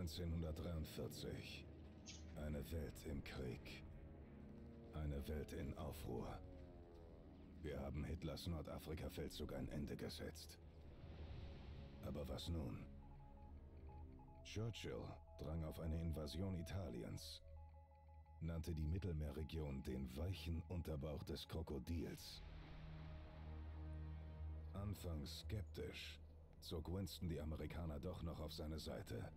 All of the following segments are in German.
1943. Eine Welt im Krieg. Eine Welt in Aufruhr. Wir haben Hitlers Nordafrika-Feldzug ein Ende gesetzt. Aber was nun? Churchill drang auf eine Invasion Italiens, nannte die Mittelmeerregion den weichen Unterbauch des Krokodils. Anfangs skeptisch, zog Winston die Amerikaner doch noch auf seine Seite.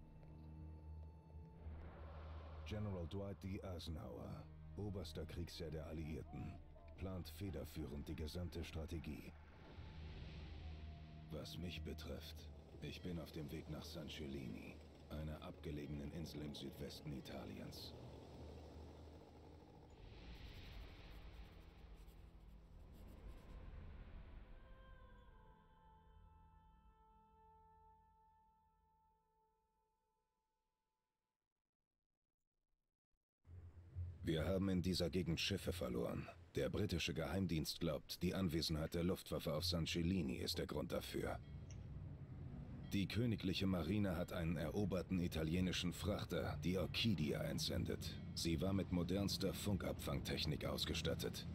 General Dwight D. Eisenhower, oberster Kriegsherr der Alliierten, plant federführend die gesamte Strategie. Was mich betrifft, ich bin auf dem Weg nach San Cellini, einer abgelegenen Insel im Südwesten Italiens. Wir haben in dieser Gegend Schiffe verloren. Der britische Geheimdienst glaubt, die Anwesenheit der Luftwaffe auf San Cellini ist der Grund dafür. Die königliche Marine hat einen eroberten italienischen Frachter, die Orchidia, entsendet. Sie war mit modernster Funkabfangtechnik ausgestattet.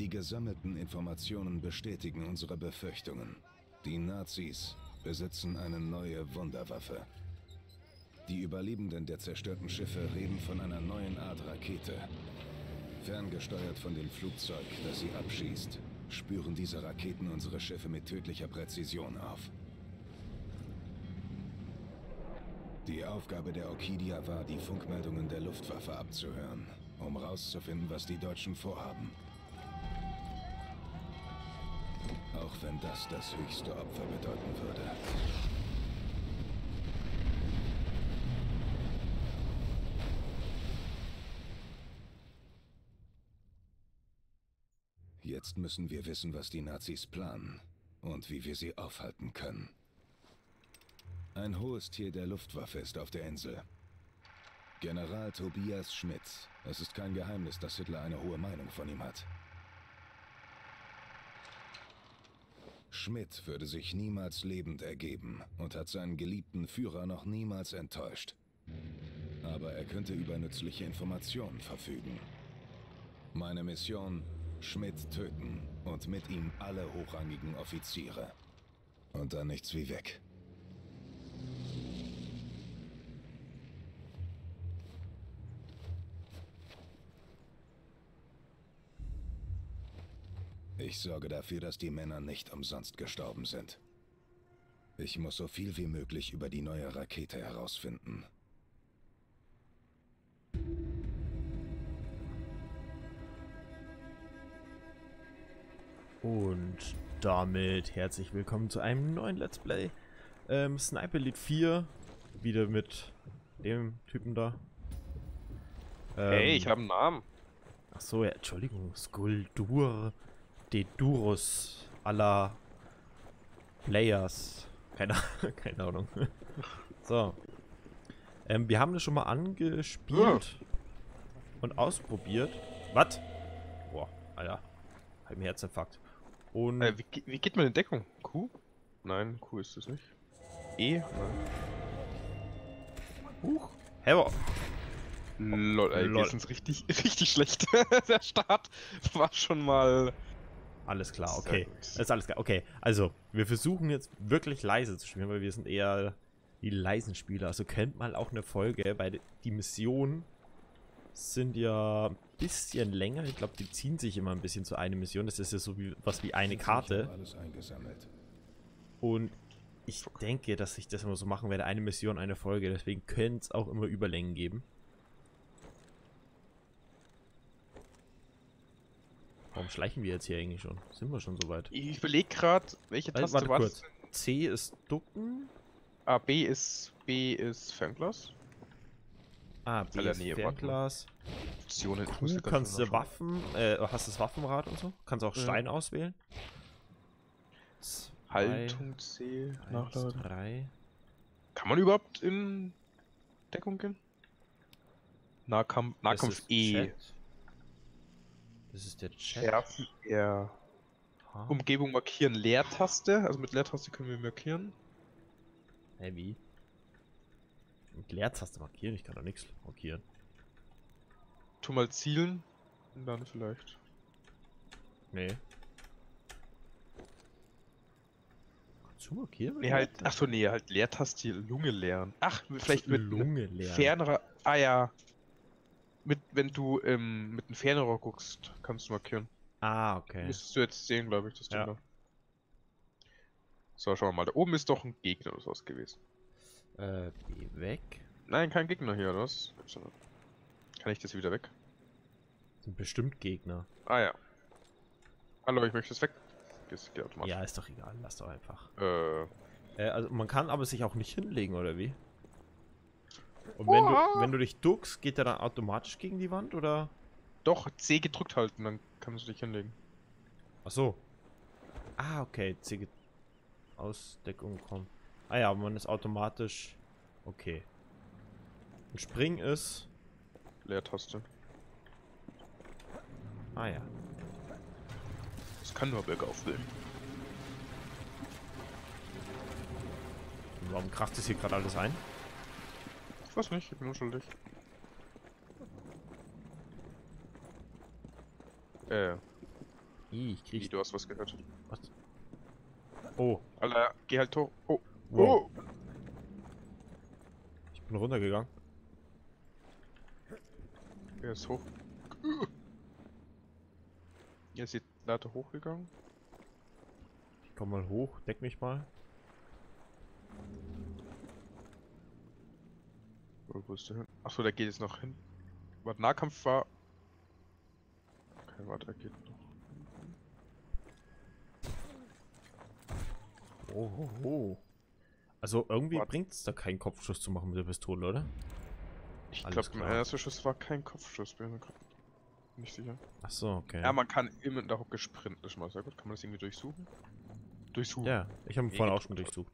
Die gesammelten Informationen bestätigen unsere Befürchtungen. Die Nazis besitzen eine neue Wunderwaffe. Die Überlebenden der zerstörten Schiffe reden von einer neuen Art Rakete. Ferngesteuert von dem Flugzeug, das sie abschießt, spüren diese Raketen unsere Schiffe mit tödlicher Präzision auf. Die Aufgabe der Orchidia war, die Funkmeldungen der Luftwaffe abzuhören, um rauszufinden, was die Deutschen vorhaben. Auch wenn das das höchste Opfer bedeuten würde. Jetzt müssen wir wissen, was die Nazis planen und wie wir sie aufhalten können. Ein hohes Tier der Luftwaffe ist auf der Insel. General Tobias Schmidt. Es ist kein Geheimnis, dass Hitler eine hohe Meinung von ihm hat. Schmidt würde sich niemals lebend ergeben und hat seinen geliebten Führer noch niemals enttäuscht. Aber er könnte über nützliche Informationen verfügen. Meine Mission, Schmidt töten und mit ihm alle hochrangigen Offiziere. Und dann nichts wie weg. Ich sorge dafür, dass die Männer nicht umsonst gestorben sind. Ich muss so viel wie möglich über die neue Rakete herausfinden. Und damit herzlich willkommen zu einem neuen Let's Play. Ähm, Sniper Elite 4. Wieder mit dem Typen da. Ähm, hey, ich habe einen Namen. Ach so, ja, Entschuldigung. Skuldur de Durus aller Players. Keine, keine Ahnung. so. Ähm, wir haben das schon mal angespielt ja. und ausprobiert. Was? Boah, Alter. Hab mir Herzinfarkt. Und äh, wie, wie, geht man in Deckung? Q? Nein, Q ist es nicht. E? Nein. Huch. Hä? Lol, ey, Lol. wir sind richtig, richtig schlecht. Der Start war schon mal... Alles klar, okay. Ist alles klar. Okay, also, wir versuchen jetzt wirklich leise zu spielen, weil wir sind eher die leisen Spieler. Also könnt mal auch eine Folge, weil die Mission sind ja bisschen länger. Ich glaube, die ziehen sich immer ein bisschen zu einer Mission. Das ist ja so wie was wie eine Karte. Und ich denke, dass ich das immer so machen werde. Eine Mission, eine Folge. Deswegen könnte es auch immer Überlängen geben. Warum schleichen wir jetzt hier eigentlich schon? Sind wir schon soweit? Ich überlege gerade, welche Taste warte, warte kurz. C ist ducken. Ah, B ist B ist Fernglas. Ah, B ist Fernglas. Q kannst du Waffen, äh, hast du das Waffenrad und so? Kannst auch Stein auswählen. Zwei, Haltung C, Nachladen. Drei. Kann man überhaupt in Deckung gehen? Nahkampf, Nahkampf E. Chat. Das ist der Chat. Schärfen, ja. Umgebung markieren, Leertaste. Also mit Leertaste können wir markieren. Hä, wie? Mit Leertaste markieren? Ich kann doch nichts markieren. Tu mal zielen und dann vielleicht. Nee. Kannst du markieren? Nee, halt, ach so, nee, halt Leertaste, Lunge leeren. Ach, vielleicht mit, Lunge leeren. fernerer, ah ja. Mit, wenn du ähm, mit einem Fernrohr guckst, kannst du markieren. Ah, okay. Müsstest du jetzt sehen, glaube ich, das Ding Ja. da. So, schauen wir mal. Da oben ist doch ein Gegner oder sowas gewesen. Äh, geh weg. Nein, kein Gegner hier, oder was? Kann ich das wieder weg? Sind bestimmt Gegner. Ah ja. Hallo, ich möchte das weg. Das geht automatisch. Ja, ist doch egal. Lass doch einfach. Äh, Äh, also man kann aber sich auch nicht hinlegen, oder wie? Und wenn du, wenn du dich duckst, geht er dann automatisch gegen die Wand, oder? doch, C gedrückt halten, dann kannst du dich hinlegen. Ach so. Ah, okay. C Ausdeckung kommt. Ah ja, man ist automatisch... Okay. Und Springen ist... Leertaste. Ah ja. Das kann nur bergauf will. Warum kracht es hier gerade alles ein? Ich weiß nicht, ich bin unschuldig. Äh, Ih, ich krieg... du hast was gehört. Was? Oh, Alter, geh halt hoch. Oh, wow. oh. Ich bin runtergegangen. Er ist hoch. Hier ist die Leiter hochgegangen. Ich komm mal hoch. Deck mich mal. Wo, wo ist der hin? Achso, der geht jetzt noch hin. Warte, Nahkampf war. Okay, warte, er geht noch. Oh, oh, oh. Also irgendwie bringt es da keinen Kopfschuss zu machen mit der Pistole, oder? Ich glaube, der klar. erste Schuss war kein Kopfschuss. Bin mir nicht sicher. Ach so, okay. Ja, man kann immer in der Hocke sprinten. Das ist mal sehr gut. Kann man das irgendwie durchsuchen? Durchsuchen. Ja, ich habe ihn Nee, vorhin auch schon durchsucht.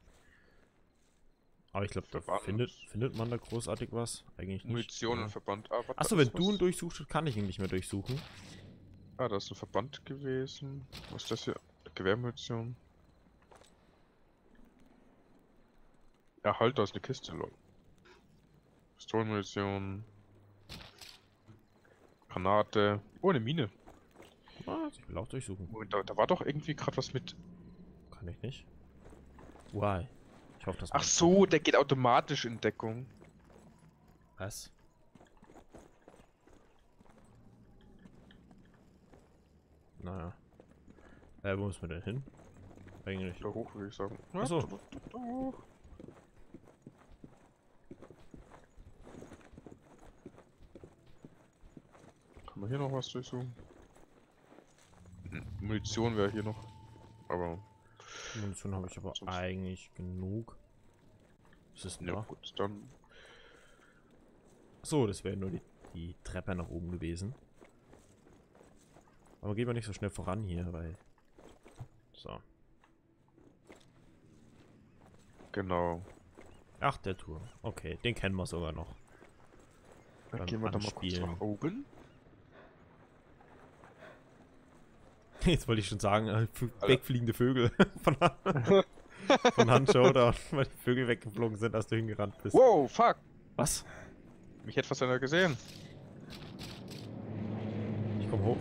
Aber ich glaube, da findet, findet man da großartig was? Eigentlich nicht. Munition Ja. und Verband. Ah, Achso, wenn du ihn durchsuchst, kann ich ihn nicht mehr durchsuchen. Ah, da ist ein Verband gewesen. Was ist das hier? Gewehrmunition. Ja, halt, da ist eine Kiste, lol. Pistolenmunition. Granate. Oh, eine Mine. Was? Ich will auch durchsuchen. Moment, da, da war doch irgendwie gerade was mit. Kann ich nicht. Why? Ich hoffe, das Ach so, der geht automatisch in Deckung. Was? Naja. Äh, wo müssen wir denn hin? Eigentlich. Da hoch, würde ich sagen. Ach so. da, da, da, da hoch. Kann man hier noch was durchsuchen? Munition wäre hier noch. Aber, Munition habe ich aber eigentlich genug. Ist denn ja da? gut, dann. Achso, das wäre nur die, die Treppe nach oben gewesen. Aber gehen wir nicht so schnell voran hier, weil... So. Genau. Ach, der Turm. Okay, den kennen wir sogar noch. Dann gehen wir da mal kurz nach oben. Jetzt wollte ich schon sagen, äh, wegfliegende Vögel von, Han- von Hand Showdown, weil die Vögel weggeflogen sind, als du hingerannt bist. Wow, fuck! Was? Mich hätte fast einer gesehen. Ich komm hoch.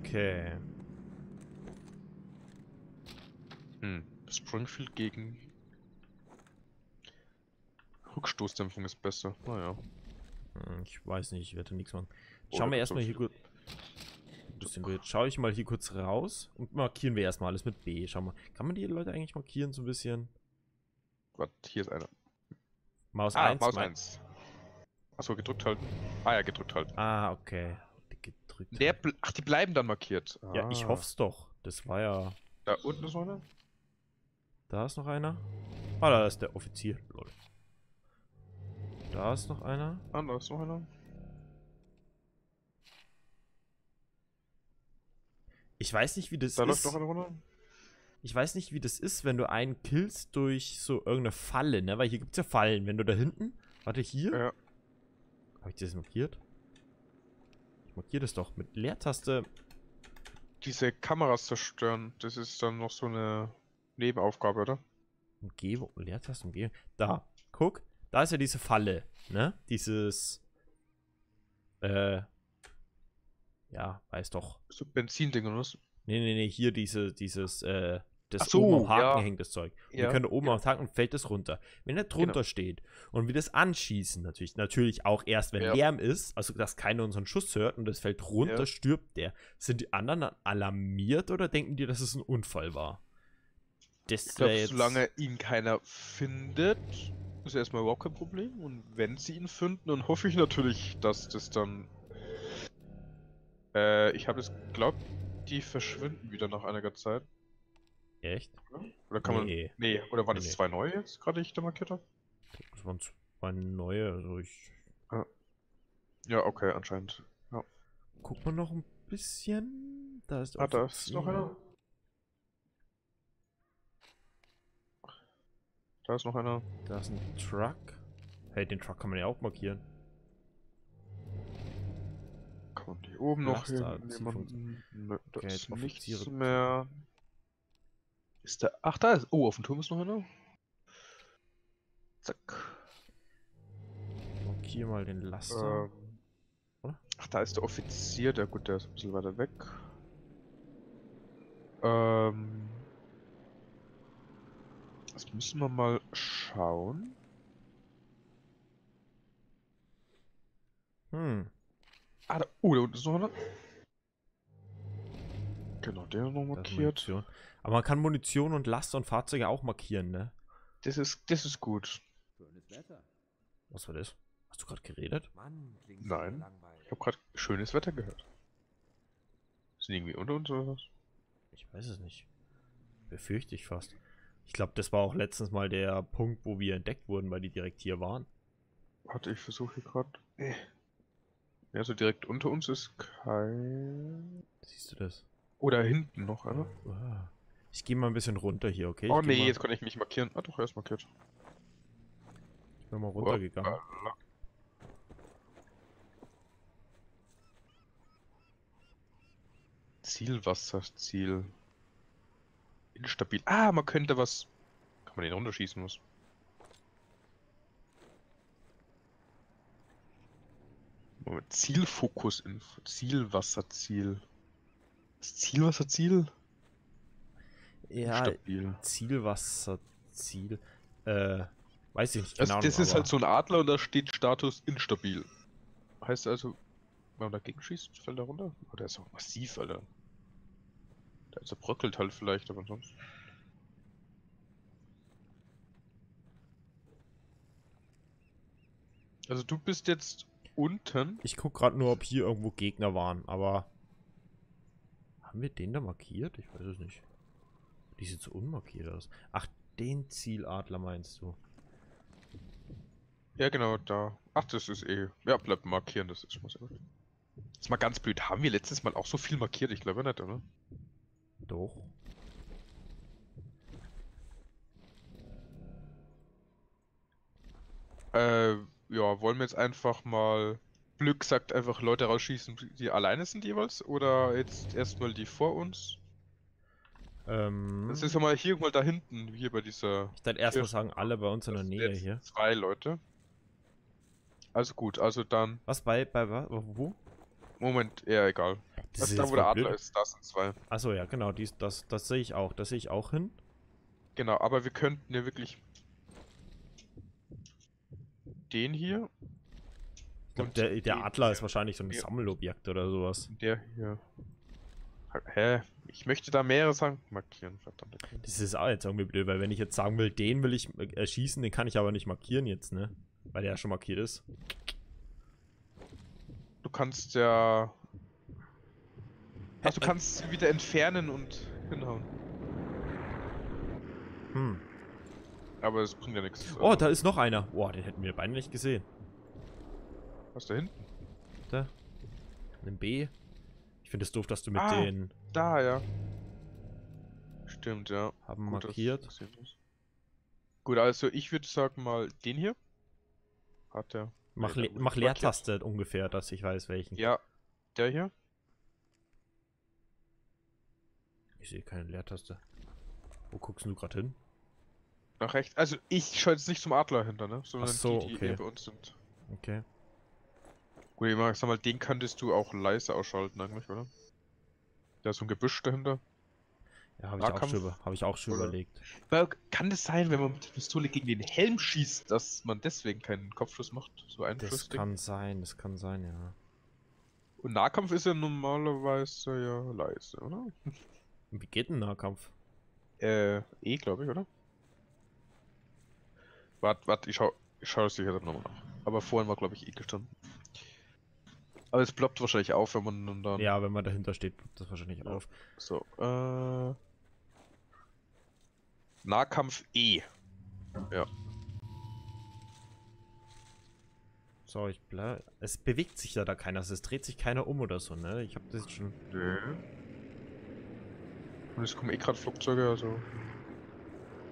Okay. Hm. Springfield gegen. Rückstoßdämpfung ist besser. Naja. Hm, Ich weiß nicht, ich werde nichts machen. Schauen wir erstmal hier gut. Bisschen weird. Schau ich mal hier kurz raus und markieren wir erstmal alles mit B. Schau mal. Kann man die Leute eigentlich markieren so ein bisschen? Warte, hier ist einer. Maus Ah, 1. Maus mein- 1. Achso, gedrückt halten. Ah ja, gedrückt halten. Ah, okay. Gedrückt. Der Ach, die bleiben dann markiert. Ja, ich Ah. hoff's doch. Das war ja. Da unten ist noch einer. Da ist noch einer. Ah, da ist der Offizier. Lol. Da ist noch einer. Ah, da ist noch einer. Ich weiß nicht, wie das Da läuft ist. noch einer runter. Ich weiß nicht, wie das ist, wenn du einen killst durch so irgendeine Falle, ne? Weil hier gibt's ja Fallen. Wenn du da hinten. Warte, hier. Ja. Habe ich das markiert? Ich markiere das doch mit Leertaste. Diese Kameras zerstören, das ist dann noch so eine Nebenaufgabe, oder? Umgebung, Leertaste, Umgebung. Da, guck, da ist ja diese Falle, ne? Dieses, äh, ja, weiß doch. So Benzinding oder was? Nee, nee, nee, hier diese, dieses, äh, das so, oben am Haken ja. hängt das Zeug. Und Ja, wir können oben ja. am Haken und fällt das runter. Wenn er drunter Genau. steht und wir das anschießen, natürlich, natürlich auch erst, wenn Ja. Lärm ist, also dass keiner unseren Schuss hört und das fällt runter, stirbt der. Sind die anderen dann alarmiert oder denken die, dass es ein Unfall war? Das Ich glaube, jetzt. solange ihn keiner findet, ist erstmal überhaupt kein Problem. Und wenn sie ihn finden, dann hoffe ich natürlich, dass das dann. Äh, ich habe es glaubt, die verschwinden wieder nach einiger Zeit. Echt? Oder kann Nee. man. Nee, oder waren Nee, das nee. zwei neue jetzt gerade, die ich da markiert habe? Das waren zwei neue, also ich. Ja, okay, anscheinend. Guck mal noch ein bisschen. Da ist Ah, da ist noch einer. Da ist noch einer. Da ist ein Truck. Hey, den Truck kann man ja auch markieren. Kann man die oben noch Laster, hin? Zielfunktion. Jemanden? Nö, da Okay, ist nichts Offiziere. mehr. Ist der. Ach, da ist. Oh, auf dem Turm ist noch einer. Zack. Markier mal den Laster. Ähm, Oder? ach, da ist der Offizier. Der gut, der ist ein bisschen weiter weg. Ähm. Das müssen wir mal schauen. Hm. Ah, da, oh, da unten ist noch einer. Genau, der noch ist markiert. Munition. Aber man kann Munition und Laster und Fahrzeuge auch markieren, ne? Das ist, das ist gut. Schönes Wetter. Was war das? Hast du gerade geredet? Mann, Nein. Ich habe gerade schönes Wetter gehört. Sind die irgendwie unter uns oder was? Ich weiß es nicht. Befürchte ich fast. Ich glaube, das war auch letztens mal der Punkt, wo wir entdeckt wurden, weil die direkt hier waren. Warte, ich versuche hier gerade. Ja, so direkt unter uns ist kein. Siehst du das? Oder hinten noch einer. Ah. Ich gehe mal ein bisschen runter hier, okay? oh nee, mal, jetzt kann ich mich markieren. Ah doch, er ist markiert. ich bin mal runtergegangen. Hoppala. Zielwasser, Ziel. Instabil. Ah, man könnte was. Kann man den runterschießen was? Zielfokusinfo. Zielwasserziel. Das Zielwasserziel? Ja, Stabil. Zielwasser, Ziel. Äh, weiß ich nicht Also genau. das ist halt so ein Adler und da steht Status instabil. Heißt also, wenn man dagegen schießt, fällt er runter? Oh, der ist auch massiv, Alter. Der zerbröckelt halt vielleicht, aber sonst. Also du bist jetzt unten. Ich guck gerade nur, ob hier irgendwo Gegner waren, aber. Haben wir den da markiert? Ich weiß es nicht. Die sieht so unmarkiert aus. Ach, den Zieladler meinst du? Ja, genau, da. Ach, das ist eh. Ja, bleib markieren, das ist schon mal sehr gut. Ist mal ganz blöd. Haben wir letztes Mal auch so viel markiert? Ich glaube nicht, oder? Doch. Äh, ja, wollen wir jetzt einfach mal. Glück sagt einfach Leute rausschießen, die alleine sind jeweils? Oder jetzt erstmal die vor uns? Ähm, Das ist ja mal hier mal da hinten, hier bei dieser. ich würde erstmal sagen, alle bei uns in der das Nähe hier. Zwei Leute. Also gut, also dann. Was bei, bei, wa- wo? Moment, ja, egal. Das Also ist da, wo der Adler blöd. ist, da sind zwei. Achso, ja, genau, dies, das, das sehe ich auch. Das sehe ich auch hin. Genau, aber wir könnten ja wirklich. Den hier. Und der, der Adler hier. ist wahrscheinlich so ein Ja. Sammelobjekt oder sowas. Der hier. Hä? Ich möchte da mehrere Sachen markieren, verdammt. Das ist auch jetzt irgendwie blöd, weil wenn ich jetzt sagen will, den will ich äh, erschießen, den kann ich aber nicht markieren jetzt, ne? Weil der ja schon markiert ist. Du kannst ja. Äh, du kannst sie wieder entfernen und hinhauen. Hm. Aber es bringt ja nichts. Oh, da ist noch einer. Boah, den hätten wir beide nicht gesehen. Was da hinten? Da. Ein B. Ich finde es doof, dass du mit Ah. den Da, ja. Stimmt, ja. haben Gut, markiert. Gut, also ich würde sagen mal den hier. Hat der. Mach, Le mach. Leertaste ungefähr, dass ich weiß welchen. Ja. Der hier? Ich sehe keine Leertaste. Wo guckst du gerade hin? Nach rechts. Also ich schaue jetzt nicht zum Adler hinter, ne? Sondern Ach so, die, die okay. eher bei uns sind. Okay. Gut, ich sag mal, den könntest du auch leise ausschalten eigentlich, oder? Da ist so ein Gebüsch dahinter. Ja, habe ich, auch schon hab ich auch schon Oder- überlegt. Aber kann es sein, wenn man mit der Pistole gegen den Helm schießt, dass man deswegen keinen Kopfschuss macht? So ein Das kann sein, das kann sein, ja. Und Nahkampf ist ja normalerweise ja leise, oder? Wie geht ein Nahkampf? Äh, E, glaube ich, oder? Warte, warte, ich schau, ich schau das sicher nochmal nach. Aber vorhin war, glaube ich, E gestanden. Aber es ploppt wahrscheinlich auf, wenn man dann. Ja, wenn man dahinter steht, ploppt das wahrscheinlich Ja. auf. So, äh. Nahkampf E. So, ich bleib. Es bewegt sich ja da keiner, also es dreht sich keiner um oder so, ne? Ich habe das jetzt schon. Nö. Und es kommen eh gerade Flugzeuge, also.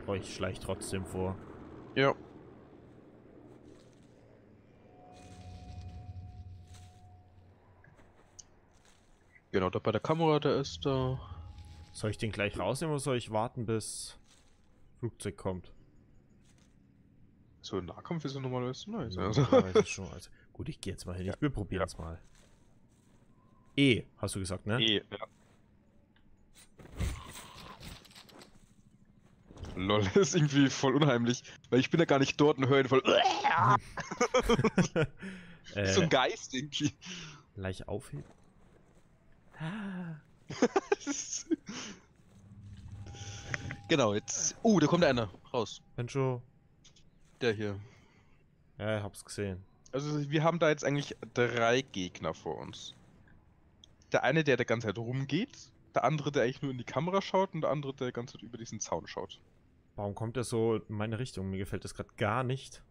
Oh, ich schleich trotzdem vor. Ja. Genau, da bei der Kamera, der ist da. Soll ich den gleich rausnehmen oder soll ich warten, bis Flugzeug kommt? So ein Nahkampf ist ja normalerweise nice. Ja, Also. schon. Also, gut, ich gehe jetzt mal hin. Ja. Ich, wir probieren es mal. E, hast du gesagt, ne? E, ja. Lol, das ist irgendwie voll unheimlich, weil ich bin ja gar nicht dort und höre ihn voll. äh, so ein Geist irgendwie. Gleich aufheben. Genau, jetzt. Oh, da kommt einer raus. Benjo. Der hier. Ja, ich hab's gesehen. Also wir haben da jetzt eigentlich drei Gegner vor uns. Der eine, der die ganze Zeit rumgeht, der andere, der eigentlich nur in die Kamera schaut und der andere, der die ganze Zeit über diesen Zaun schaut. Warum kommt er so in meine Richtung? Mir gefällt das gerade gar nicht.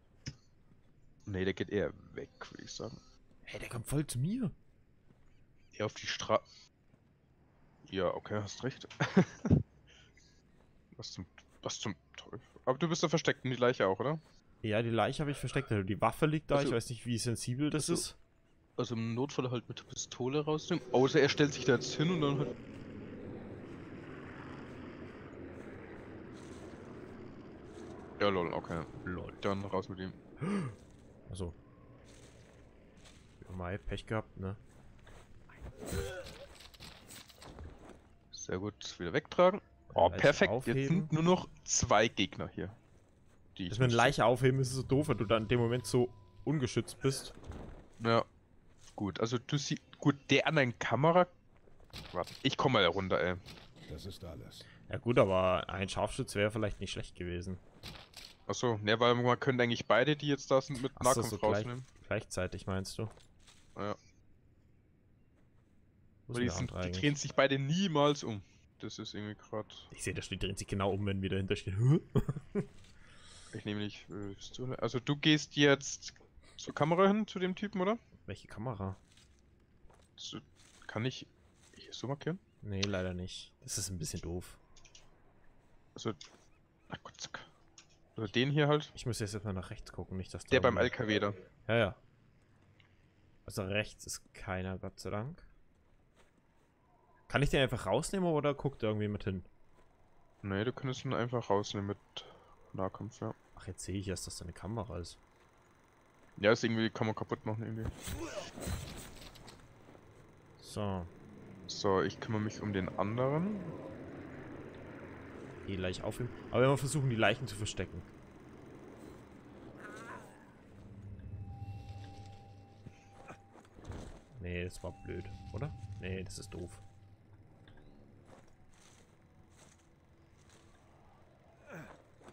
Nee, der geht eher weg, würde ich sagen. Hey, der kommt voll zu mir. Eher auf die Straße. Ja, okay, hast recht. was zum was zum Teufel. Aber du bist da versteckt in die Leiche auch, oder? Ja, die Leiche habe ich versteckt. Also die Waffe liegt da. Also- ich weiß nicht, wie sensibel das also- ist. Also im Notfall halt mit der Pistole rausnehmen. Außer er stellt sich da jetzt hin und dann halt. Ja, lol, okay. Lol. Dann raus mit ihm. Also. Ja, Mai, Pech gehabt, ne? Sehr gut, wieder wegtragen. Oh, Leiche perfekt. Jetzt aufheben. sind nur noch zwei Gegner hier. Die ich Das mit nicht- Leiche aufheben ist so doof, weil du dann in dem Moment so ungeschützt bist. Ja. Gut, also du siehst. Gut, der an deiner Kamera. Warte, ich komme mal runter, ey. Das ist alles. Ja gut, aber ein Scharfschütz wäre vielleicht nicht schlecht gewesen. Achso, ne, weil man könnte eigentlich beide, die jetzt da sind, mit Ach so, Nahkampf so gleich, rausnehmen. gleichzeitig meinst du? Ja. Aber die, sind die drehen sich beide niemals um. Das ist irgendwie gerade. Ich sehe, der steht, dreht sich genau um, wenn wir dahinter stehen. Ich nehme nicht. äh. Also du gehst jetzt zur Kamera hin zu dem Typen, oder? Welche Kamera? Zu, kann ich hier so markieren? Nee, leider nicht. Das ist ein bisschen doof. Also. Na gut, zack. Also den hier halt. Ich muss jetzt erstmal nach rechts gucken, nicht dass Der beim LKW da. Ja, ja. Also rechts ist keiner, Gott sei Dank. Kann ich den einfach rausnehmen oder guckt irgendwie mit hin? Ne, du könntest ihn einfach rausnehmen mit Nahkampf, ja. Ach, jetzt sehe ich erst, dass da eine Kamera ist. Ja, ist irgendwie, kann man kaputt machen irgendwie. So, So, ich kümmere mich um den anderen. Die Leiche aufheben. Aber wir versuchen, die Leichen zu verstecken. Nee, das war blöd, oder? Nee, das ist doof.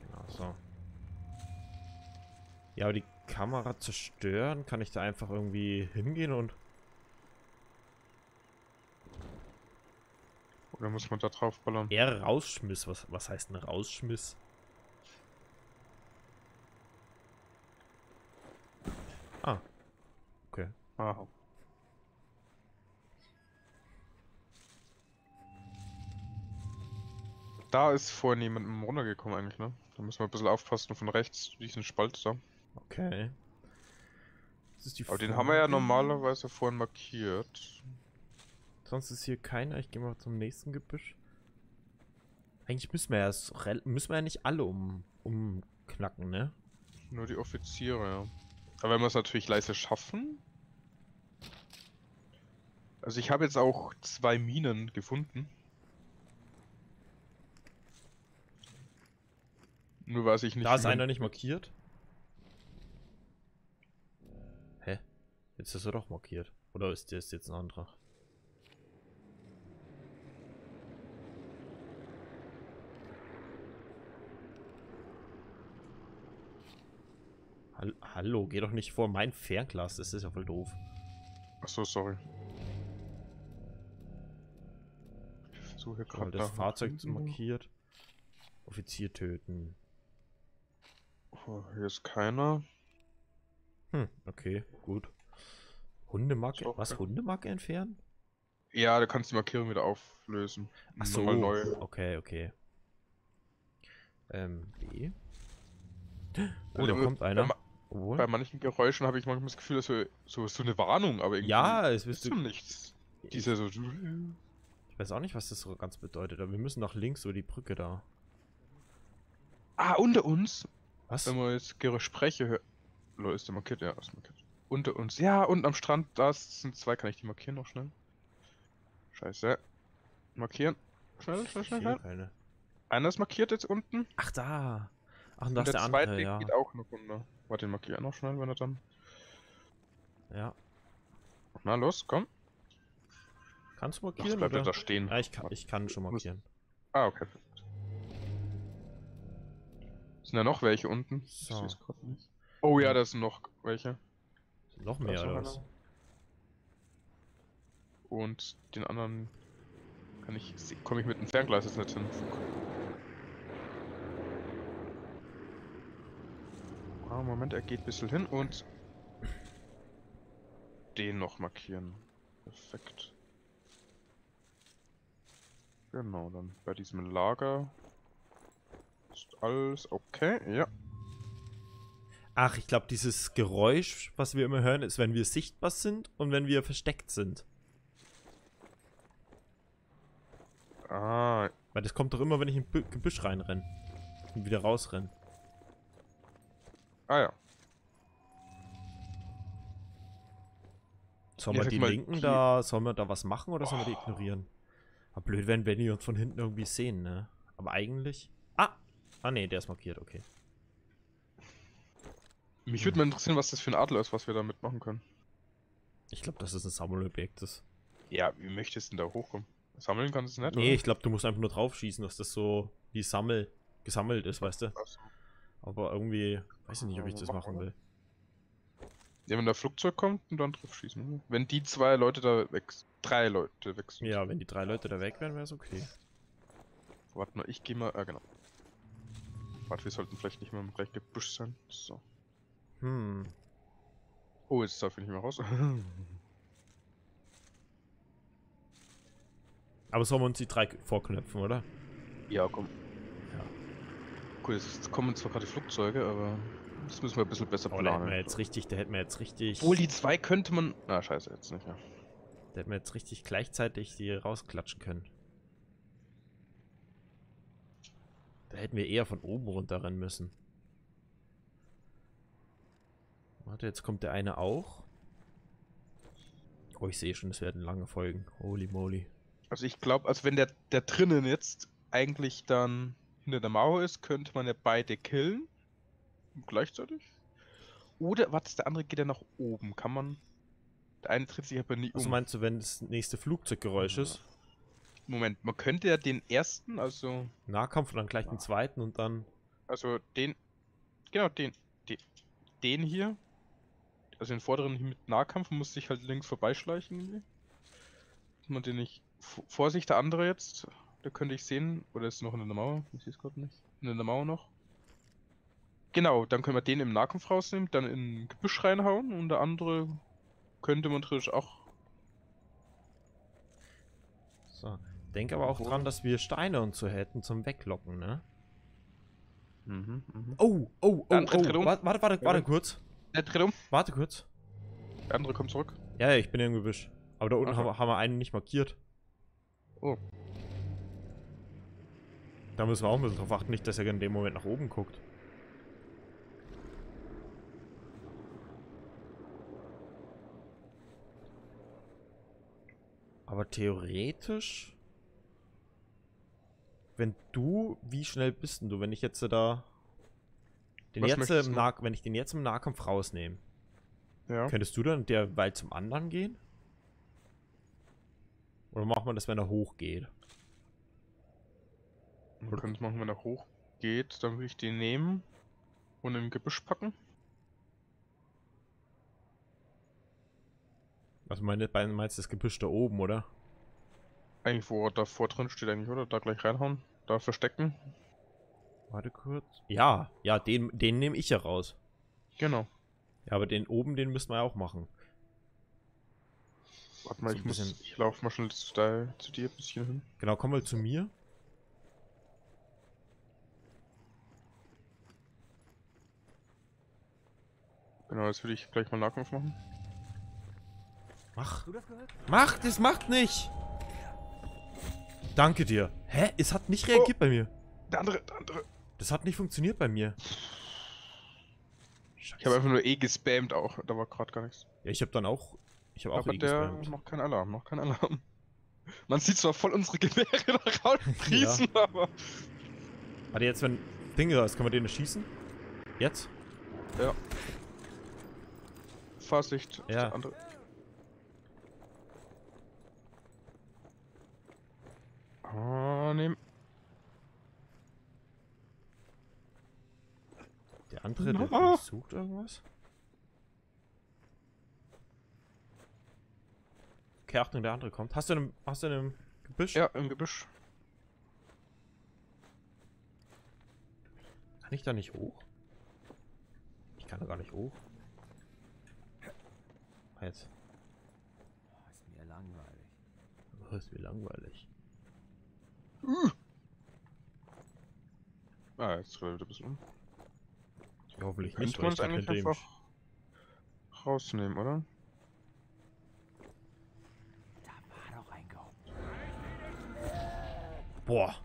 Genau, so. Ja, aber die Kamera zerstören, kann ich da einfach irgendwie hingehen und... Oder muss man da drauf ballern? Er rausschmiss. Was, was heißt ein rausschmiss? Ah. Okay. Aha. Da ist vorhin jemand runtergekommen eigentlich, ne? Da müssen wir ein bisschen aufpassen von rechts, diesen Spalt da. Okay. Das ist die Aber den haben wir ja normalerweise vorhin markiert. Sonst ist hier keiner. Ich gehe mal zum nächsten Gebüsch. Eigentlich müssen wir ja, müssen wir ja nicht alle um, umknacken, ne? Nur die Offiziere, ja. Aber wenn wir es natürlich leise schaffen. Also ich habe jetzt auch zwei Minen gefunden. Nur weiß ich nicht. Da ist einer nicht markiert. Hä? Jetzt ist er doch markiert. Oder ist das jetzt ein anderer? Hallo, geh doch nicht vor mein Fernglas, das ist ja voll doof. Achso, sorry. Ich versuche gerade das nach- Fahrzeug zu markiert. Offizier töten. Oh, hier ist keiner. Hm, okay, gut. Auch Was? okay. Hundemacke entfernen? Ja, du kannst die Markierung wieder auflösen. Ach so, Nochmal neu. okay, okay. Ähm, B. Oh, da kommt einer. Obwohl. Bei manchen Geräuschen habe ich manchmal das Gefühl, dass so, so, so eine Warnung, aber irgendwie Ja, es ist du. nichts. Diese so. Ich weiß auch nicht, was das so ganz bedeutet, aber wir müssen nach links über die Brücke da. Ah, unter uns. Was? Wenn man jetzt Gespräche hört. Lol, ist der markiert? Ja, ist markiert. Unter uns. Ja, unten am Strand, da sind zwei. Kann ich die markieren noch schnell? Scheiße. Markieren. Schnell, schnell, schnell, schnell. Einer ist markiert jetzt unten. Ach, da. Ach, und Und da ist der zweite andere, ja. geht auch noch runter. Warte, den markiere ich noch schnell, wenn er dann. Ja. Na los, komm. Kannst du Ach, markieren? bleibt er Oder? da stehen. Ja, ich kann, ich kann schon markieren. Ah, okay. Sind da noch welche unten? So. Oh ja, da sind noch welche. Noch Da mehr noch oder was? Und den anderen kann ich. komme ich mit dem Fernglas jetzt nicht hin. Ah, Moment, er geht ein bisschen hin und den noch markieren. Perfekt. Genau, dann bei diesem Lager ist alles okay. Ja. Ach, ich glaube, dieses Geräusch, was wir immer hören, ist, wenn wir sichtbar sind und wenn wir versteckt sind. Ah, Weil das kommt doch immer, wenn ich in Bü- Gebüsch reinrenne. Und wieder rausrenne. Ah ja. Sollen Ja, wir die linken da, sollen wir da was machen oder sollen wir die ignorieren? Aber blöd werden, wenn die uns von hinten irgendwie sehen, ne? Aber eigentlich. Ah! Ah ne, der ist markiert, okay. Mich würde mal interessieren, was das für ein Adler ist, was wir damit machen können. Ich glaube, das ist ein Sammelobjekt. Das. Ja, wie möchtest du denn da hochkommen? Sammeln kannst du es nicht, Nee, ich glaube, du musst einfach nur drauf schießen, dass das so wie Sammel gesammelt ist, weißt du? Aber irgendwie, weiß ich nicht, ob ich das mach machen will. Ja, wenn da Flugzeug kommt und dann drauf schießen. Wenn die zwei Leute da weg drei Leute weg sind. Ja, wenn die drei Leute da weg wären, wäre es okay. Warte mal, ich gehe mal. Ah, genau. Warte, wir sollten vielleicht nicht mehr im gleichen Gebüsch sein. So. Hm. Oh, jetzt darf ich nicht mehr raus. Aber sollen wir uns die drei vorknöpfen, oder? ja, komm. Cool, jetzt kommen zwar gerade Flugzeuge, aber das müssen wir ein bisschen besser Oh, da hätten planen. wir jetzt richtig, da hätten wir jetzt richtig. Obwohl die zwei könnte man. Ah, scheiße, jetzt nicht, ja. Da hätten wir jetzt richtig gleichzeitig die rausklatschen können. Da hätten wir eher von oben runterrennen müssen. Warte, jetzt kommt der eine auch. Oh, ich sehe schon, es werden lange Folgen. Holy moly. Also ich glaube, also wenn der, der drinnen jetzt eigentlich dann hinter der Mauer ist, könnte man ja beide killen. Gleichzeitig. Oder, was, der andere geht ja nach oben. Kann man. Der eine tritt sich aber nie Also um. meinst du, wenn das nächste Flugzeuggeräusch ist? Moment, man könnte ja den ersten, also. Nahkampf und dann gleich den zweiten und dann. Also den. Genau, den. Den, den hier. Also den vorderen hier mit Nahkampf muss sich halt links vorbeischleichen irgendwie. Man den nicht. Vorsicht, der andere jetzt. Da könnte ich sehen. Oder ist noch in der Mauer? Ich sehe es gerade nicht. In der Mauer noch. Genau, dann können wir den im Nahkampf rausnehmen, dann in ein Gebüsch reinhauen und der andere könnte man theoretisch auch. So. Denk aber auch Wo- dran, dass wir Steine und so hätten zum Weglocken, ne? Mhm, mhm. Oh, oh, oh, Der andere oh. dreht um. Warte, warte, warte, warte Ja. kurz. Der dreht um, Warte kurz. der andere kommt zurück. Ja, ja, ich bin im Gebüsch. Aber da unten Okay. haben, wir- haben wir einen nicht markiert. Oh. Da müssen wir auch ein bisschen drauf achten, nicht, dass er in dem Moment nach oben guckt. Aber theoretisch... Wenn du... Wie schnell bist denn du, wenn ich jetzt äh, da... Den jetzt im Nah wenn ich den jetzt im Nahkampf rausnehme, ja. könntest du dann der derweil zum anderen gehen? Oder macht man das, wenn er hochgeht? Wir können es machen, wenn er hoch geht, dann würde ich den nehmen und im Gebüsch packen. Also meine, meinst du das Gebüsch da oben, oder? Eigentlich, wo davor drin steht, eigentlich, oder? Da gleich reinhauen. Da verstecken. Warte kurz. Ja, ja, den, den nehme ich ja raus. Genau. Ja, aber den oben, den müssen wir ja auch machen. Warte mal, So ich muss. Ich laufe mal schnell zu, da, zu dir ein bisschen hin. Genau, komm mal zu mir. Genau, jetzt würde ich gleich mal Nahkampf machen. Mach. Mach, das macht nicht. Danke dir. Hä? Es hat nicht reagiert bei mir. Der andere, der andere. Das hat nicht funktioniert bei mir. Ich habe einfach nur E gespammt auch. Da war gerade gar nichts. Ja, ich habe dann auch. Ich habe auch Aber eh der gespammt. macht keinen Alarm, macht keinen Alarm. Man sieht zwar voll unsere Gewehre da rausprießen, aber. Warte, jetzt, wenn Ding da ist, können wir den schießen? Jetzt? Ja. Vorsicht. Ja. Der andere. Ah, nehmen. Der andere, der Na. sucht irgendwas? Okay, Achtung, der andere kommt. Hast du einen, hast du einen Gebüsch? Ja, im Gebüsch. Kann ich da nicht hoch? Ich kann da gar nicht hoch. Jetzt. Ist mir langweilig. Oh, ist mir langweilig. Ah, jetzt rollt er ein bisschen um. Ja, hoffentlich nicht, Könnte weil man ich eigentlich einfach rausnehmen, oder? Da war doch ein Gehopft. Boah,